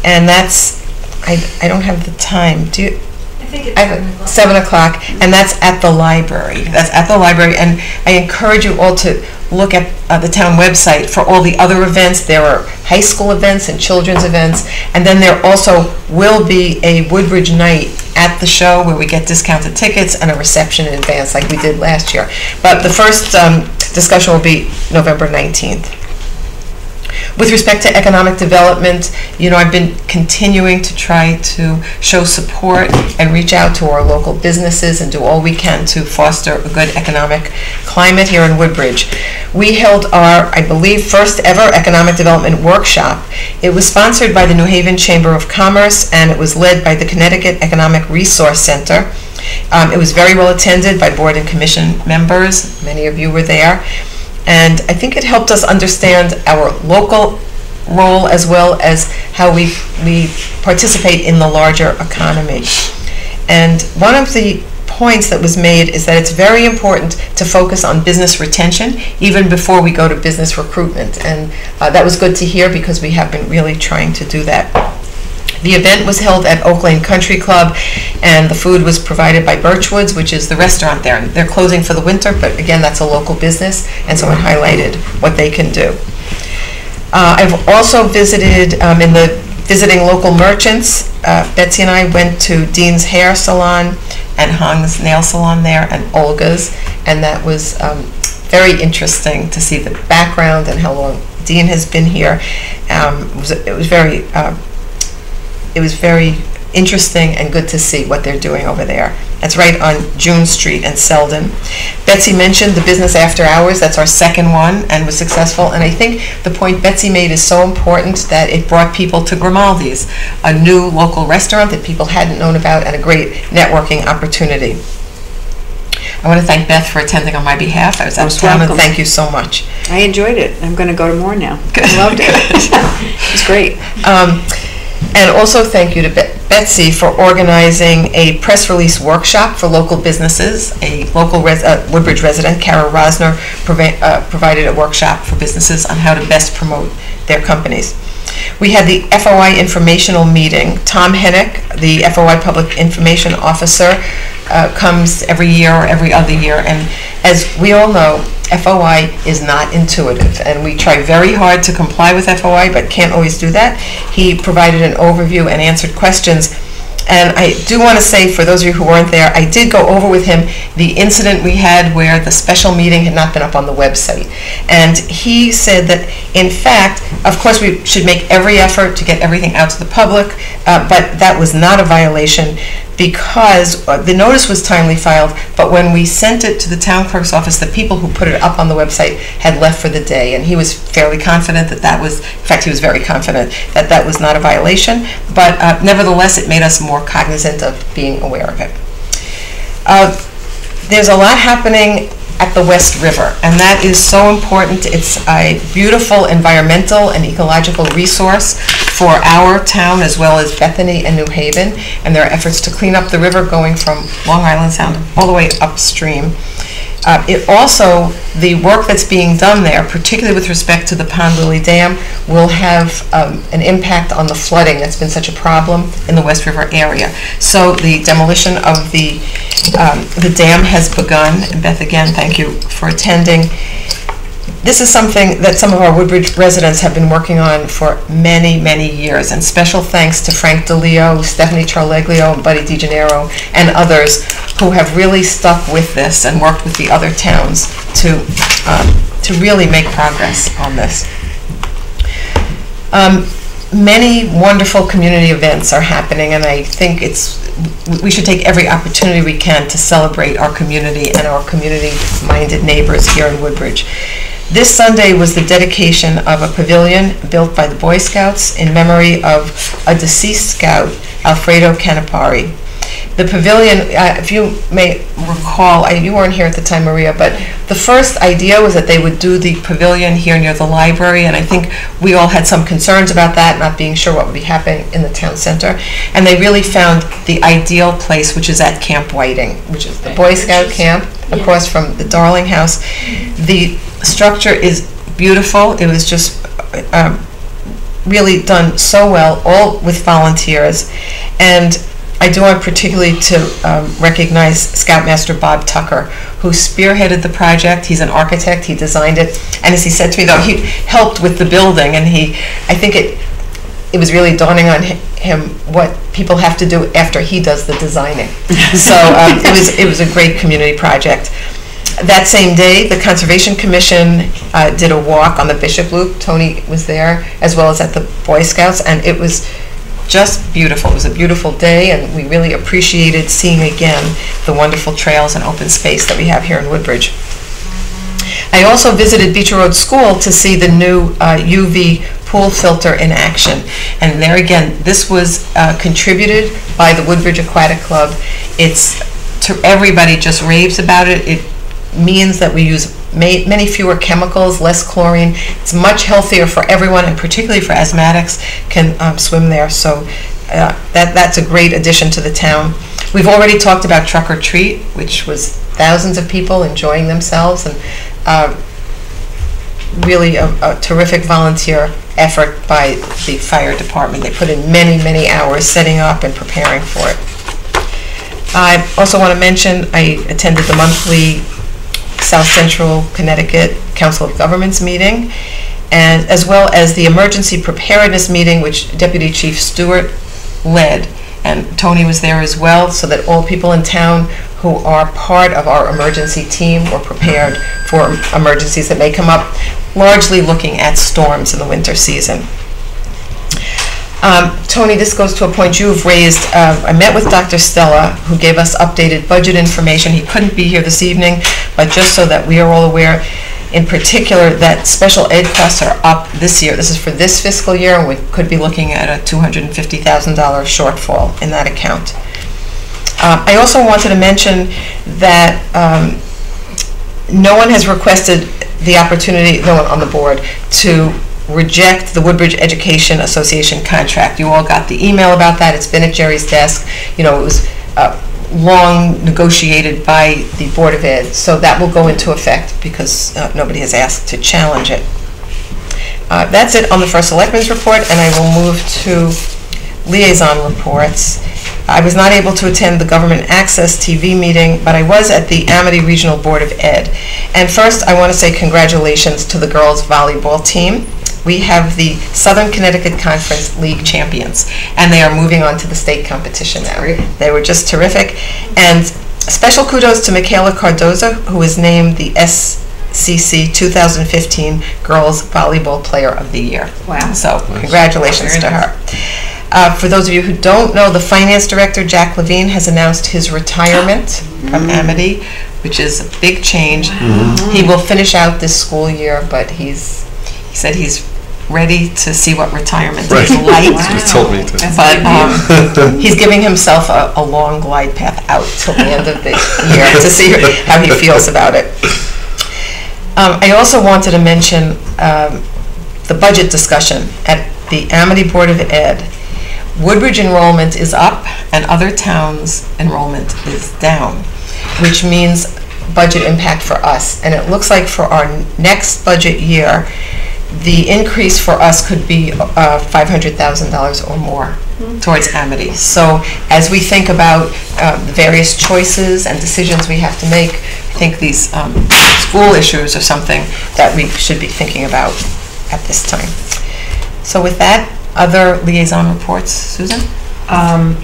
And that's, I, I don't have the time. Do you? I think it's I have it, Seven o'clock, and that's at the library. That's at the library, and I encourage you all to look at uh, the town website for all the other events. There are high school events and children's events, and then there also will be a Woodbridge night at the show where we get discounted tickets and a reception in advance like we did last year. But the first um, discussion will be November 19th. With respect to economic development, you know, I've been continuing to try to show support and reach out to our local businesses and do all we can to foster a good economic climate here in Woodbridge. We held our, I believe, first ever economic development workshop. It was sponsored by the New Haven Chamber of Commerce and it was led by the Connecticut Economic Resource Center. Um, It was very well attended by board and commission members. Many of you were there. And I think it helped us understand our local role as well as how we, we participate in the larger economy. And one of the points that was made is that it's very important to focus on business retention even before we go to business recruitment. And uh, that was good to hear because we have been really trying to do that. The event was held at Oak Lane Country Club, and the food was provided by Birchwoods, which is the restaurant there. And They're closing for the winter, but again, that's a local business, and so it highlighted what they can do. Uh, I've also visited um, in the visiting local merchants. Uh, Betsy and I went to Dean's Hair Salon and Hong's Nail Salon there and Olga's, and that was um, very interesting to see the background and how long Dean has been here. Um, It was- it was very, uh, it was very interesting and good to see what they're doing over there. That's right on June Street in Selden. Betsy mentioned the business after hours, that's our second one, and was successful. And I think the point Betsy made is so important that it brought people to Grimaldi's, a new local restaurant that people hadn't known about and a great networking opportunity. I want to thank Beth for attending on my behalf. I was out of town, and thank you so much. I enjoyed it. I'm going to go to more now. I loved it. It's great. Um, And also thank you to Bet- Betsy for organizing a press release workshop for local businesses. A local res- uh, Woodbridge resident, Kara Rosner, uh, provided a workshop for businesses on how to best promote their companies. We had the FOI informational meeting. Tom Hennick, the FOI Public Information Officer, uh, comes every year or every other year. And as we all know, FOI is not intuitive, and we try very hard to comply with FOI, but can't always do that. He provided an overview and answered questions. And I do want to say, for those of you who weren't there, I did go over with him the incident we had where the special meeting had not been up on the website. And he said that, in fact, of course, we should make every effort to get everything out to the public, uh, but that was not a violation because uh, the notice was timely filed, but when we sent it to the town clerk's office, the people who put it up on the website had left for the day, and he was fairly confident that that was, in fact, he was very confident that that was not a violation, but uh, nevertheless, it made us more cognizant of being aware of it. Uh, There's a lot happening at the West River, and that is so important. It's a beautiful environmental and ecological resource for our town as well as Bethany and New Haven, and there are efforts to clean up the river going from Long Island Sound all the way upstream. Uh, It also, the work that's being done there, particularly with respect to the Pond Lily Dam, will have um, an impact on the flooding that's been such a problem in the West River area. So the demolition of the, um, the dam has begun. And Beth, again, thank you for attending. This is something that some of our Woodbridge residents have been working on for many, many years, and special thanks to Frank DeLeo, Stephanie Charleglio, Buddy DeGenero, and others who have really stuck with this and worked with the other towns to, um, to really make progress on this. Um, Many wonderful community events are happening, and I think it's, we should take every opportunity we can to celebrate our community and our community-minded neighbors here in Woodbridge. This Sunday was the dedication of a pavilion built by the Boy Scouts in memory of a deceased scout, Alfredo Canapari. The pavilion, uh, if you may recall, I- you weren't here at the time, Maria, but the first idea was that they would do the pavilion here near the library, and I think we all had some concerns about that, not being sure what would be happening in the town center. And they really found the ideal place, which is at Camp Whiting, which is the Boy Scout camp across from the Darling House. The structure is beautiful. It was just um, really done so well, all with volunteers. And I do want particularly to um, recognize Scoutmaster Bob Tucker, who spearheaded the project. He's an architect, he designed it, and as he said to me, though, he helped with the building, and he, I think it, it was really dawning on him what people have to do after he does the designing. So um, it was, it was a great community project. That same day, the Conservation Commission uh, did a walk on the Bishop Loop. Tony was there, as well as at the Boy Scouts, and it was just beautiful. It was a beautiful day, and we really appreciated seeing again the wonderful trails and open space that we have here in Woodbridge. I also visited Beecher Road School to see the new uh, UV pool filter in action. And there again, this was uh, contributed by the Woodbridge Aquatic Club. It's, to everybody just raves about it. It means that we use ma- many fewer chemicals, less chlorine. It's much healthier for everyone, and particularly for asthmatics can um, swim there. So uh, that that's a great addition to the town. We've already talked about Truck or Treat, which was thousands of people enjoying themselves and uh, really a, a terrific volunteer effort by the fire department. They put in many, many hours setting up and preparing for it. I also want to mention, I attended the monthly South Central Connecticut Council of Governments meeting, and as well as the emergency preparedness meeting, which Deputy Chief Stewart led. And Tony was there as well, so that all people in town who are part of our emergency team were prepared for emergencies that may come up, largely looking at storms in the winter season. Um, Tony, this goes to a point you've raised. Uh, I met with Dr. Stella, who gave us updated budget information. He couldn't be here this evening, but just so that we are all aware, in particular, that special ed costs are up this year. This is for this fiscal year, and we could be looking at a $250,000 shortfall in that account. Uh, I also wanted to mention that um, no one has requested the opportunity, no one on the board, to reject the Woodbridge Education Association contract. You all got the email about that. It's been at Jerry's desk. You know, it was uh, long negotiated by the Board of Ed, so that will go into effect because uh, nobody has asked to challenge it. Uh, That's it on the first selectmen's report, and I will move to liaison reports. I was not able to attend the Government Access TV meeting, but I was at the Amity Regional Board of Ed. And first, I want to say congratulations to the girls volleyball team. We have the Southern Connecticut Conference League champions, and they are moving on to the state competition now. They were just terrific. And special kudos to Michaela Cardoza, who was named the SCC 2015 Girls Volleyball Player of the Year. Wow. So Nice. congratulations Very to nice. her. Uh, For those of you who don't know, the finance director, Jack Levine, has announced his retirement from Amity, which is a big change. He will finish out this school year, but he's, he said he's ready to see what retirement Right. is like. He told me to. But um, he's giving himself a, a long glide path out till the end of the year to see how he feels about it. Um, I also wanted to mention um, the budget discussion at the Amity Board of Ed. Woodbridge enrollment is up and other towns' enrollment is down, which means budget impact for us. And it looks like for our next budget year, the increase for us could be uh, $500,000 or more towards Amity. So as we think about uh, the various choices and decisions we have to make, I think these um, school issues are something that we should be thinking about at this time. So with that, other liaison reports, Susan? Um,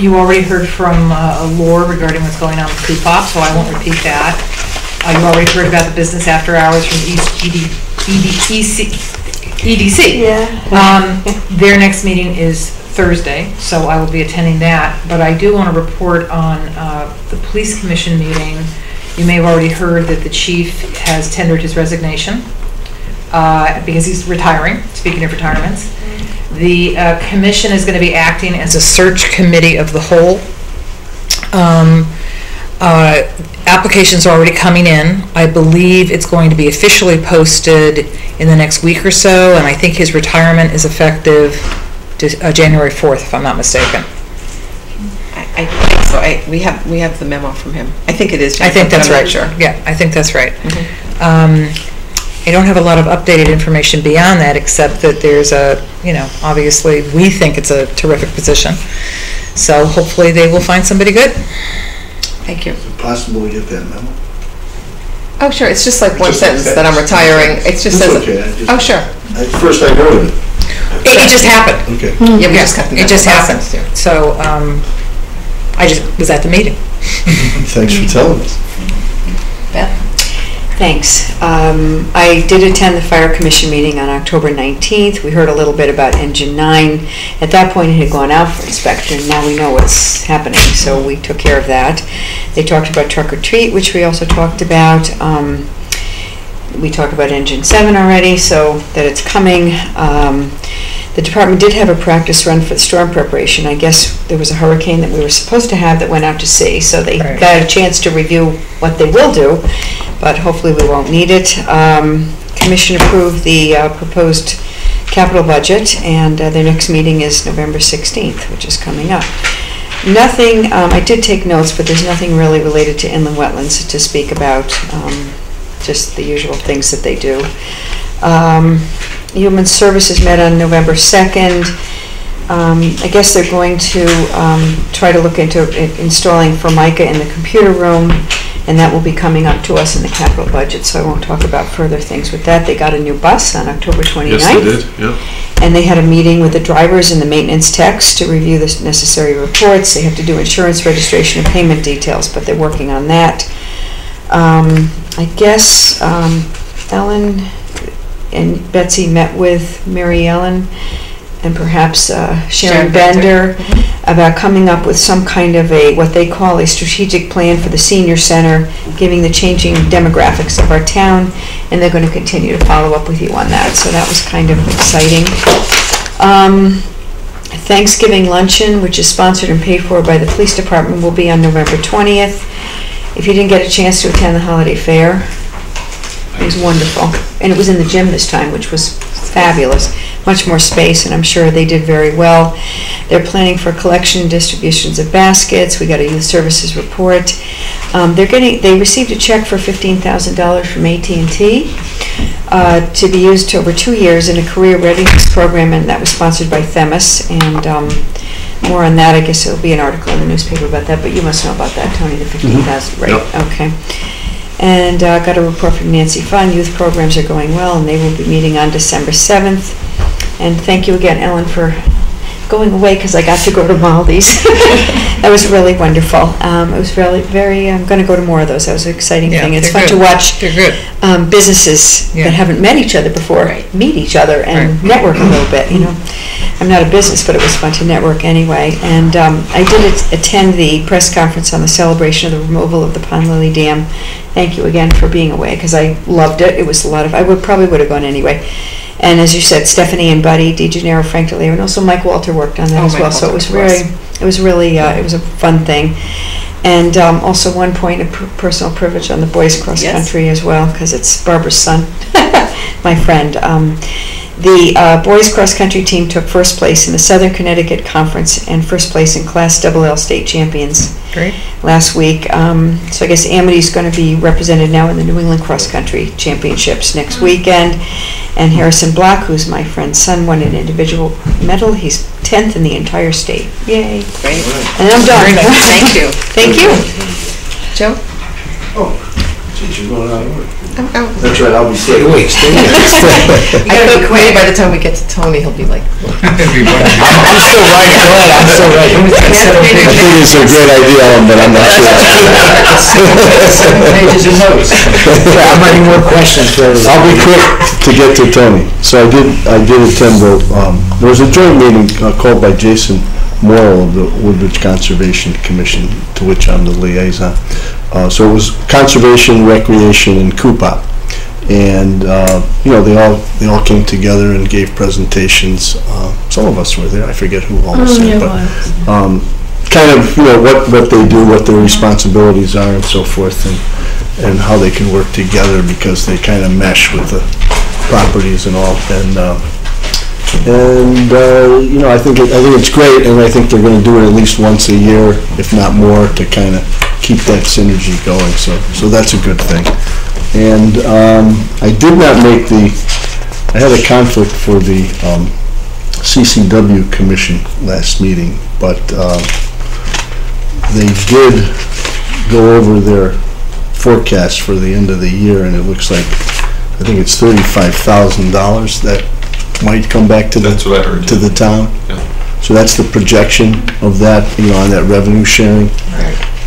You already heard from uh, Laura regarding what's going on with Coopop, so I won't repeat that. Uh, You already heard about the business after hours from East ED EDC. EDC. Yeah. Um, Their next meeting is Thursday, so I will be attending that. But I do want to report on uh, the police commission meeting. You may have already heard that the chief has tendered his resignation uh, because he's retiring, speaking of retirements. The uh, commission is going to be acting as a search committee of the whole. Um, uh, Applications are already coming in. I believe it's going to be officially posted in the next week or so, and I think his retirement is effective to- uh, January 4th, if I'm not mistaken. I I think so. I- We have, we have the memo from him. I think it is. I think that's right. sure. Yeah, I think that's right. Um, I don't have a lot of updated information beyond that, except that there's a, you know, obviously, we think it's a terrific position. So hopefully they will find somebody good. Thank you. Is it Possible we get that memo? Oh, sure, it's just like one Just like sentence that I'm retiring. It just It's says. okay, I just- Oh, sure. At first I heard it. It it just happened. Okay. Yeah, we just got the It just memo. happened. So um, I just was at the meeting. Thanks for telling us. Thanks. Um, I did attend the Fire Commission meeting on October 19th. We heard a little bit about Engine 9. At that point, it had gone out for inspection. Now we know what's happening, so we took care of that. They talked about Truck or Treat, which we also talked about. Um, We talked about Engine 7 already, so that it's coming. Um, The department did have a practice run for the storm preparation. I guess there was a hurricane that we were supposed to have that went out to sea, so they got a chance to review what they will do, but hopefully we won't need it. Um, Commission approved the uh, proposed capital budget, and uh, their next meeting is November 16th, which is coming up. Nothing, um, I did take notes, but there's nothing really related to inland wetlands to speak about, um, just the usual things that they do. Um, Human Services met on November 2nd. Um, I guess they're going to um, try to look into installing Formica in the computer room and that will be coming up to us in the capital budget, so I won't talk about further things with that. They got a new bus on October 29th. Yes, they did, yeah. And they had a meeting with the drivers and the maintenance techs to review the necessary reports. They have to do insurance registration and payment details, but they're working on that. Um, I guess um, Ellen and Betsy met with Mary Ellen and perhaps uh, Sharon Sharon Bender. Bender about coming up with some kind of a, what they call a strategic plan for the senior center, giving the changing demographics of our town, and they're going to continue to follow up with you on that. So that was kind of exciting. Um, Thanksgiving luncheon, which is sponsored and paid for by the police department, will be on November 20th. If you didn't get a chance to attend the holiday fair, it was wonderful. And it was in the gym this time, which was fabulous. Much more space, and I'm sure they did very well. They're planning for collection and distributions of baskets. We got a youth services report. Um, they're getting, they received a check for $15,000 from AT&T uh, to be used over two years in a career readiness program, and that was sponsored by Themis. And um, more on that, I guess it'll be an article in the newspaper about that, but you must know about that, Tony, the 15,000, right? Yep. Okay. And uh, got a report from Nancy Fun, youth programs are going well, and they will be meeting on December 7th. And thank you again, Ellen, for going away, because I got to go to Maldives. That was really wonderful. Um, It was really, very, I'm going to go to more of those, that was an exciting Yeah, thing. It's fun to watch um, businesses Yeah. that haven't met each other before, meet each other and network a little bit, you know. I'm not a business, but it was fun to network anyway. And um, I did attend the press conference on the celebration of the removal of the Pond Lily Dam. Thank you again for being away, because I loved it. It was a lot of, I would, probably would have gone anyway. And as you said, Stephanie and Buddy, DiGennaro, Frank DeLeo, and also Mike Walter worked on that Oh, as Mike well. So it was Walter, very, it was really, uh, it was a fun thing. And um, also one point of per- personal privilege on the boys cross Yes. country as well, because it's Barbara's son, my friend. Um, The uh, boys cross country team took first place in the Southern Connecticut Conference and first place in Class Double L state champions Great. last week. Um, So I guess Amity's going to be represented now in the New England Cross Country Championships next weekend. And Harrison Black, who's my friend's son, won an individual medal. He's 10th in the entire state. Yay. Great. And I'm done. Very nice. Thank you. Thank you. Joe? Geez, you're going out of order. I'm out. That's right, I'll be staying. Wait, stay there. I gotta be quick. By the time we get to Tony, he'll be like, I'm still right, go ahead, I'm still right. I think it's a great idea, Ellen, but I'm not sure. Seven pages of notes. I'm writing more questions for. I'll be quick to get to Tony. So I did, I did attend the, um, there was a joint meeting uh, called by Jason Morrell of the Woodbridge Conservation Commission, to which I'm the liaison. Uh, So it was conservation, recreation, and Coopop. And, uh, you know, they all, they all came together and gave presentations. Uh, Some of us were there, I forget who all was Oh, there, but um, kind of, you know, what, what they do, what their responsibilities are and so forth, and, and how they can work together because they kind of mesh with the properties and all, and, uh, and, uh, you know, I think, it- I think it's great, and I think they're gonna do it at least once a year, if not more, to kind of keep that synergy going, so, so that's a good thing. And, um, I did not make the, I had a conflict for the, um, CCW commission last meeting, but, um, they did go over their forecast for the end of the year, and it looks like, I think it's thirty-five thousand dollars that might come back to the... That's what I heard, To the town. So that's the projection of that, you know, on that revenue sharing.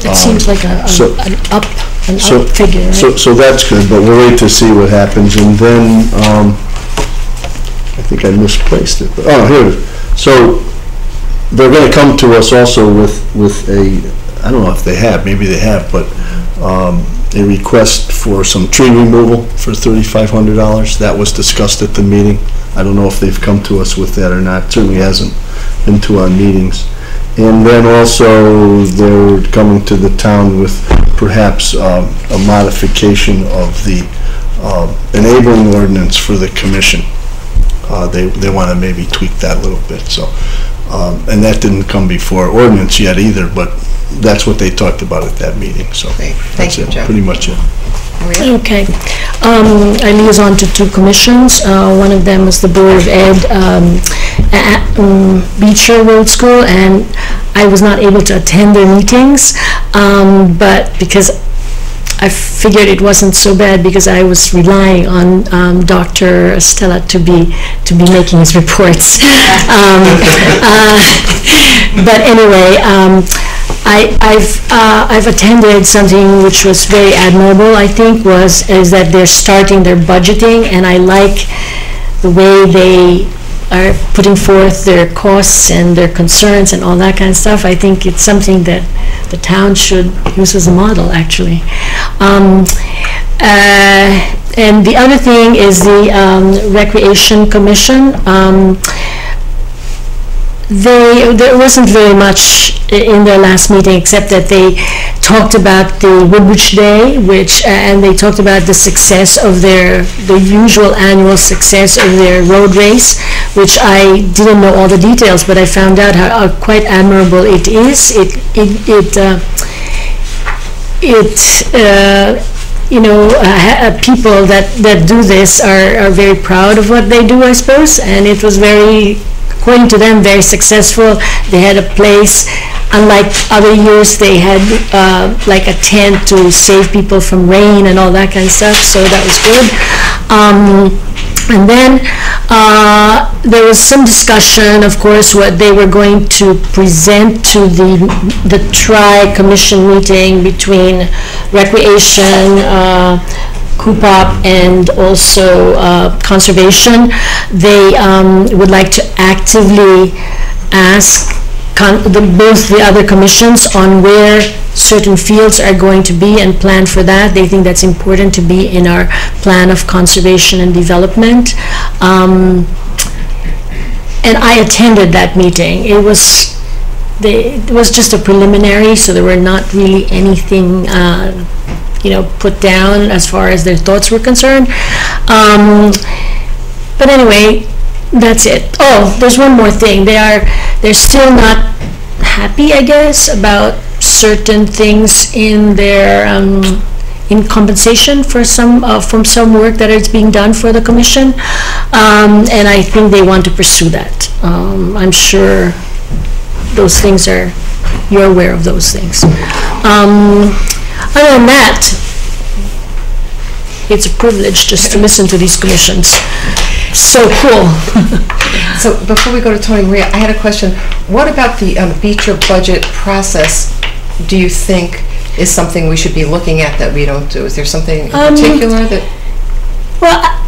It seems like a, so- a- an up, an So, up figure, so, so that's good, but we'll wait to see what happens, and then, um, I think I misplaced it, but, oh, here it is. So, they're gonna come to us also with, with a, I don't know if they have, maybe they have, but, um, a request for some tree removal for thirty-five hundred dollars. That was discussed at the meeting. I don't know if they've come to us with that or not, certainly hasn't been to our meetings. And then also, they're coming to the town with perhaps um, a modification of the uh, enabling ordinance for the commission. Uh, They, they want to maybe tweak that a little bit, so. Um, And that didn't come before ordinance yet either, but that's what they talked about at that meeting, so. Thank you, That's it, Joe. pretty much it. Okay. Um, I liaison to two commissions. Uh, One of them is the Board of Ed um, at um, Beecher Road School, and I was not able to attend their meetings, um, but because I figured it wasn't so bad because I was relying on um, Dr. Stella to be, to be making his reports. Um, uh, But anyway, um, I, I've, uh, I've attended something which was very admirable, I think, was, is that they're starting their budgeting, and I like the way they are putting forth their costs and their concerns and all that kind of stuff. I think it's something that the town should use as a model, actually. Um, uh, And the other thing is the um, Recreation Commission. Um, they, there wasn't very much in their last meeting, except that they talked about the Woodbridge Day, which, uh, and they talked about the success of their, the usual annual success of their road race, which I didn't know all the details, but I found out how how quite admirable it is. It, it, it, uh, it, uh, you know, uh, uh, people that, that do this are, are very proud of what they do, I suppose, and it was very, according to them, very successful. They had a place, unlike other years, they had uh, like a tent to save people from rain and all that kind of stuff, so that was good. Um, And then, uh, there was some discussion, of course, what they were going to present to the, the tri-commission meeting between Recreation, uh, COOPOP, and also uh, Conservation. They um, would like to actively ask the- both the other commissions on where certain fields are going to be and plan for that. They think that's important to be in our plan of conservation and development. Um, And I attended that meeting. It was, they, it was just a preliminary, so there were not really anything, uh, you know, put down as far as their thoughts were concerned. Um, But anyway, that's it. Oh, there's one more thing. They are, they're still not happy, I guess, about certain things in their, um, in compensation for some, uh, from some work that is being done for the commission. Um, and I think they want to pursue that. Um, I'm sure those things are, you're aware of those things. Other than that, it's a privilege just to listen to these commissions. So cool. So before we go to Tony Maria, I had a question. What about the um, Beecher budget process do you think is something we should be looking at that we don't do? Is there something in Um, particular that? Well, I-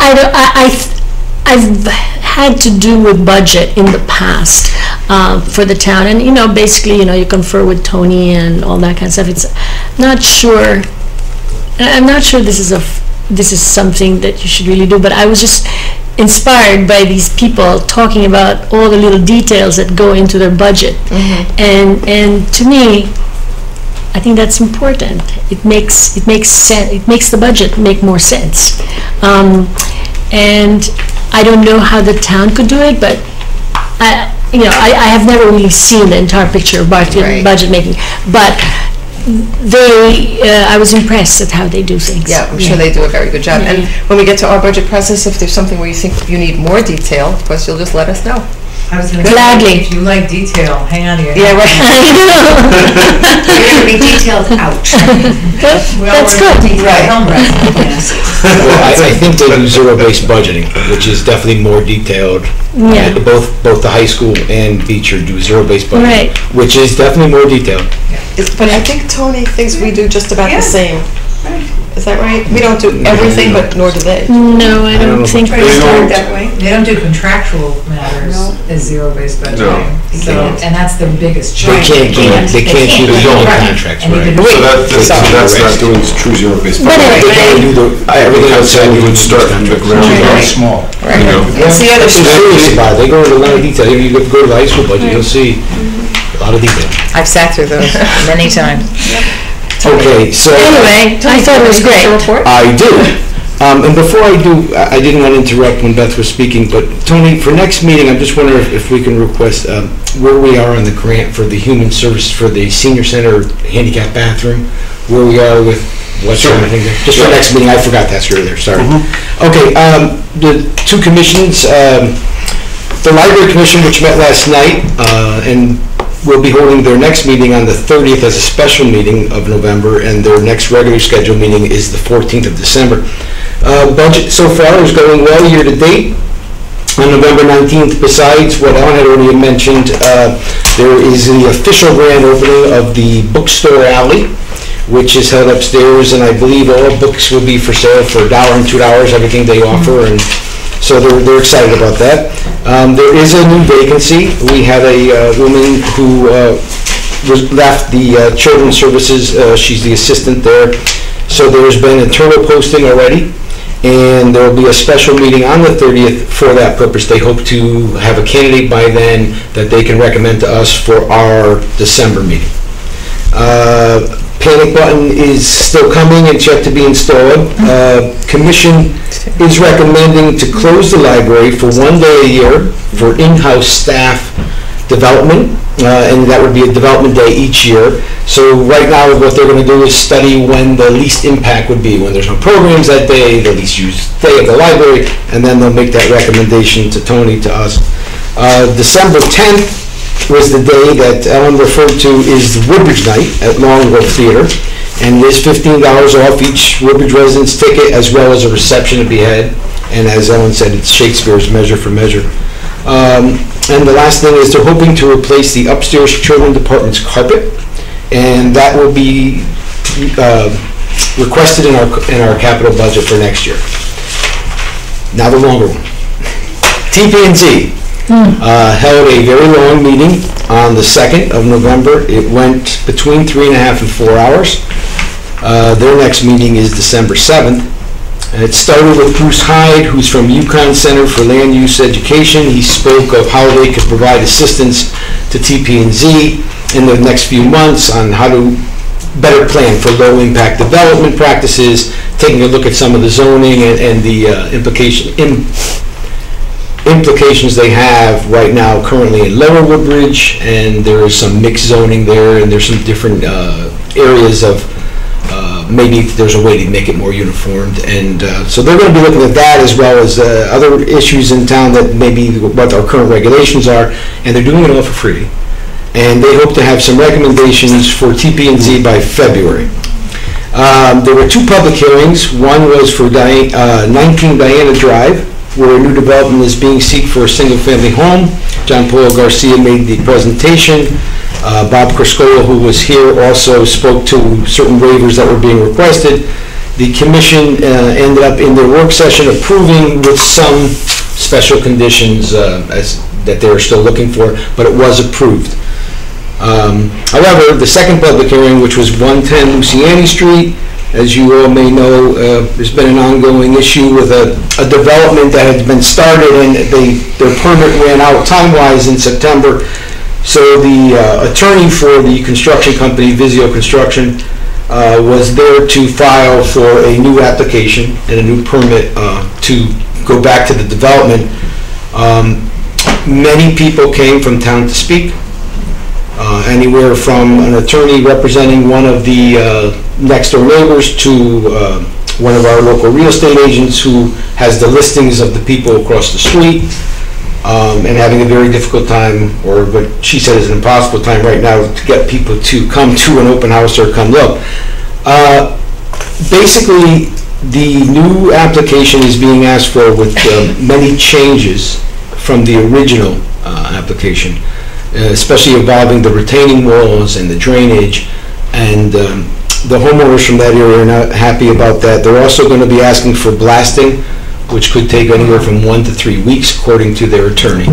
I don't, I, I I've had to do with budget in the past uh, for the town, and, you know, basically, you know, you confer with Tony and all that kind of stuff. It's not sure, I'm not sure this is a, f- this is something that you should really do, but I was just inspired by these people talking about all the little details that go into their budget. And, and to me, I think that's important. It makes, it makes sense, it makes the budget make more sense. Um, And I don't know how the town could do it, but I, you know, I, I have never really seen the entire picture of budget, budget making. But they, uh, I was impressed at how they do things. Yeah, I'm sure they do a very good job. And when we get to our budget process, if there's something where you think you need more detail, of course, you'll just let us know. I was gonna Gladly. say, if you like detail, hang on to your. Yeah, right. You're gonna be detailed out. That's good. Well, I, I think they do zero-based budgeting, which is definitely more detailed. Yeah. Uh, Both, both the high school and Beecher do zero-based budgeting. Right. Which is definitely more detailed. It's- But I think Tony thinks we do just about the same. Is that right? We don't do everything, but nor do they. No, I don't think Try they to start do. that way. They don't do contractual matters as zero-based budgeting. So, and that's the biggest challenge. They challenge. can't do, they can't do the zoning Right. contracts, And you right? can- So that, that's that's not doing true zero-based But budgeting. they can do the, everything outside You would start from the ground up. Right. Small. Right. You know? That's the other Serious about it, they go into a lot of detail, if you go go to the high school budget, you'll see a lot of detail. I've sat through those many times. Okay, so. Anyway, I thought it was great. I do. Um, and before I do, I I didn't want to interrupt when Beth was speaking, but Tony, for next meeting, I'm just wondering if- if we can request, um, where we are on the grant for the human service for the senior center handicap bathroom, where we are with what's Sure. everything there. Just for Sure. next meeting, I forgot to ask earlier, sorry. Mm-hmm. Okay, um, the two commissions, um, the library commission, which met last night, uh, and will be holding their next meeting on the 30th as a special meeting of November, and their next regular scheduled meeting is the 14th of December. Uh, Budget so far is going well year-to-date. On November 19th, besides what Ellen had already mentioned, uh, there is the official grand opening of the Bookstore Alley, which is held upstairs, and I believe all books will be for sale for a dollar and two dollars, everything they offer, and so they're, they're excited about that. Um, There is a new vacancy. We have a uh, woman who uh, left the uh, Children's Services, uh, she's the assistant there. So there's been internal posting already, and there will be a special meeting on the 30th for that purpose. They hope to have a candidate by then that they can recommend to us for our December meeting. Panic button is still coming, it's yet to be installed. Uh, Commission is recommending to close the library for one day a year for in-house staff development, uh, and that would be a development day each year. So right now, what they're going to do is study when the least impact would be, when there's no programs that day, the least used day of the library, and then they'll make that recommendation to Tony, to us. Uh, December 10th was the day that Ellen referred to is the Woodbridge Night at Long Wharf Theater, and it is $15 off each Woodbridge resident's ticket, as well as a reception to be had. And as Ellen said, it's Shakespeare's Measure for Measure. Um, And the last thing is they're hoping to replace the upstairs children department's carpet, and that will be uh, requested in our, in our capital budget for next year. Now the longer one. TP&Z uh, held a very long meeting on the 2nd of November. It went between three and a half and four hours. Uh, Their next meeting is December 7th. And it started with Bruce Hyde, who's from UConn Center for Land Use Education. He spoke of how they could provide assistance to TP&Z in the next few months on how to better plan for low-impact development practices, taking a look at some of the zoning and and the uh, implication, im- implications they have right now currently in Lower Woodbridge, and there is some mixed zoning there, and there's some different uh, areas of, uh, maybe there's a way to make it more uniformed, and uh, so they're going to be looking at that as well as uh, other issues in town that maybe what our current regulations are, and they're doing it all for free. And they hope to have some recommendations for TP&Z by February. Um, There were two public hearings. One was for Dia- uh, 19 Diana Drive, where a new development is being sought for a single-family home. John Paul Garcia made the presentation. Uh, Bob Criscola, who was here, also spoke to certain waivers that were being requested. The commission uh, ended up in their work session approving with some special conditions uh, as, that they were still looking for, but it was approved. Um, However, the second public hearing, which was 110 Luciani Street, as you all may know, uh, there's been an ongoing issue with a a development that had been started and they, their permit ran out time-wise in September. So the uh, attorney for the construction company, Visio Construction, uh, was there to file for a new application and a new permit uh, to go back to the development. Um, Many people came from town to speak uh, anywhere from an attorney representing one of the uh, next-door neighbors to uh, one of our local real estate agents who has the listings of the people across the street, um, and having a very difficult time, or what she said is an impossible time right now, to get people to come to an open house or come look. Uh, Basically, the new application is being asked for with uh, many changes from the original uh, application, especially involving the retaining walls and the drainage, and um, the homeowners from that area are not happy about that. They're also going to be asking for blasting, which could take anywhere from one to three weeks, according to their attorney,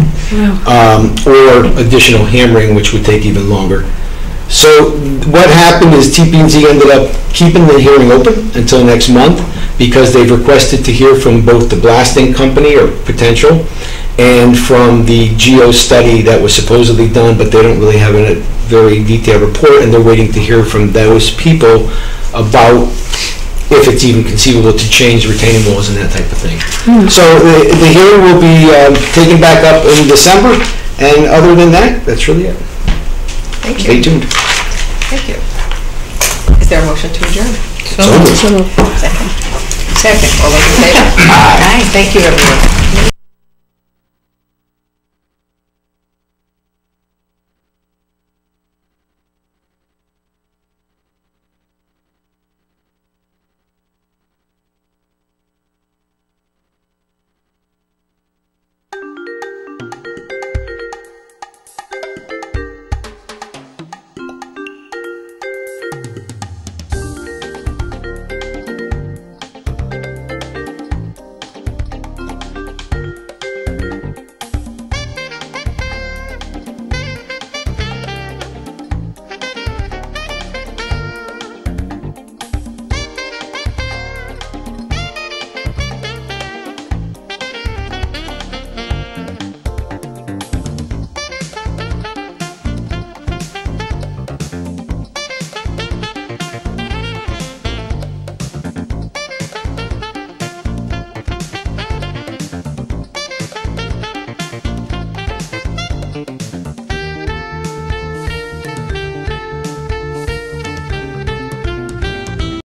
um, or additional hammering, which would take even longer. So what happened is TP&Z ended up keeping the hearing open until next month because they've requested to hear from both the blasting company or potential and from the geo study that was supposedly done, but they don't really have a very detailed report and they're waiting to hear from those people about if it's even conceivable to change retaining walls and that type of thing. So the, the hearing will be um, taken back up in December, and other than that, that's really it. Thank Stay you. tuned. Thank you. Is there a motion to adjourn? So moved. Second. Second, all those in favor? Aye. Thank you, everyone.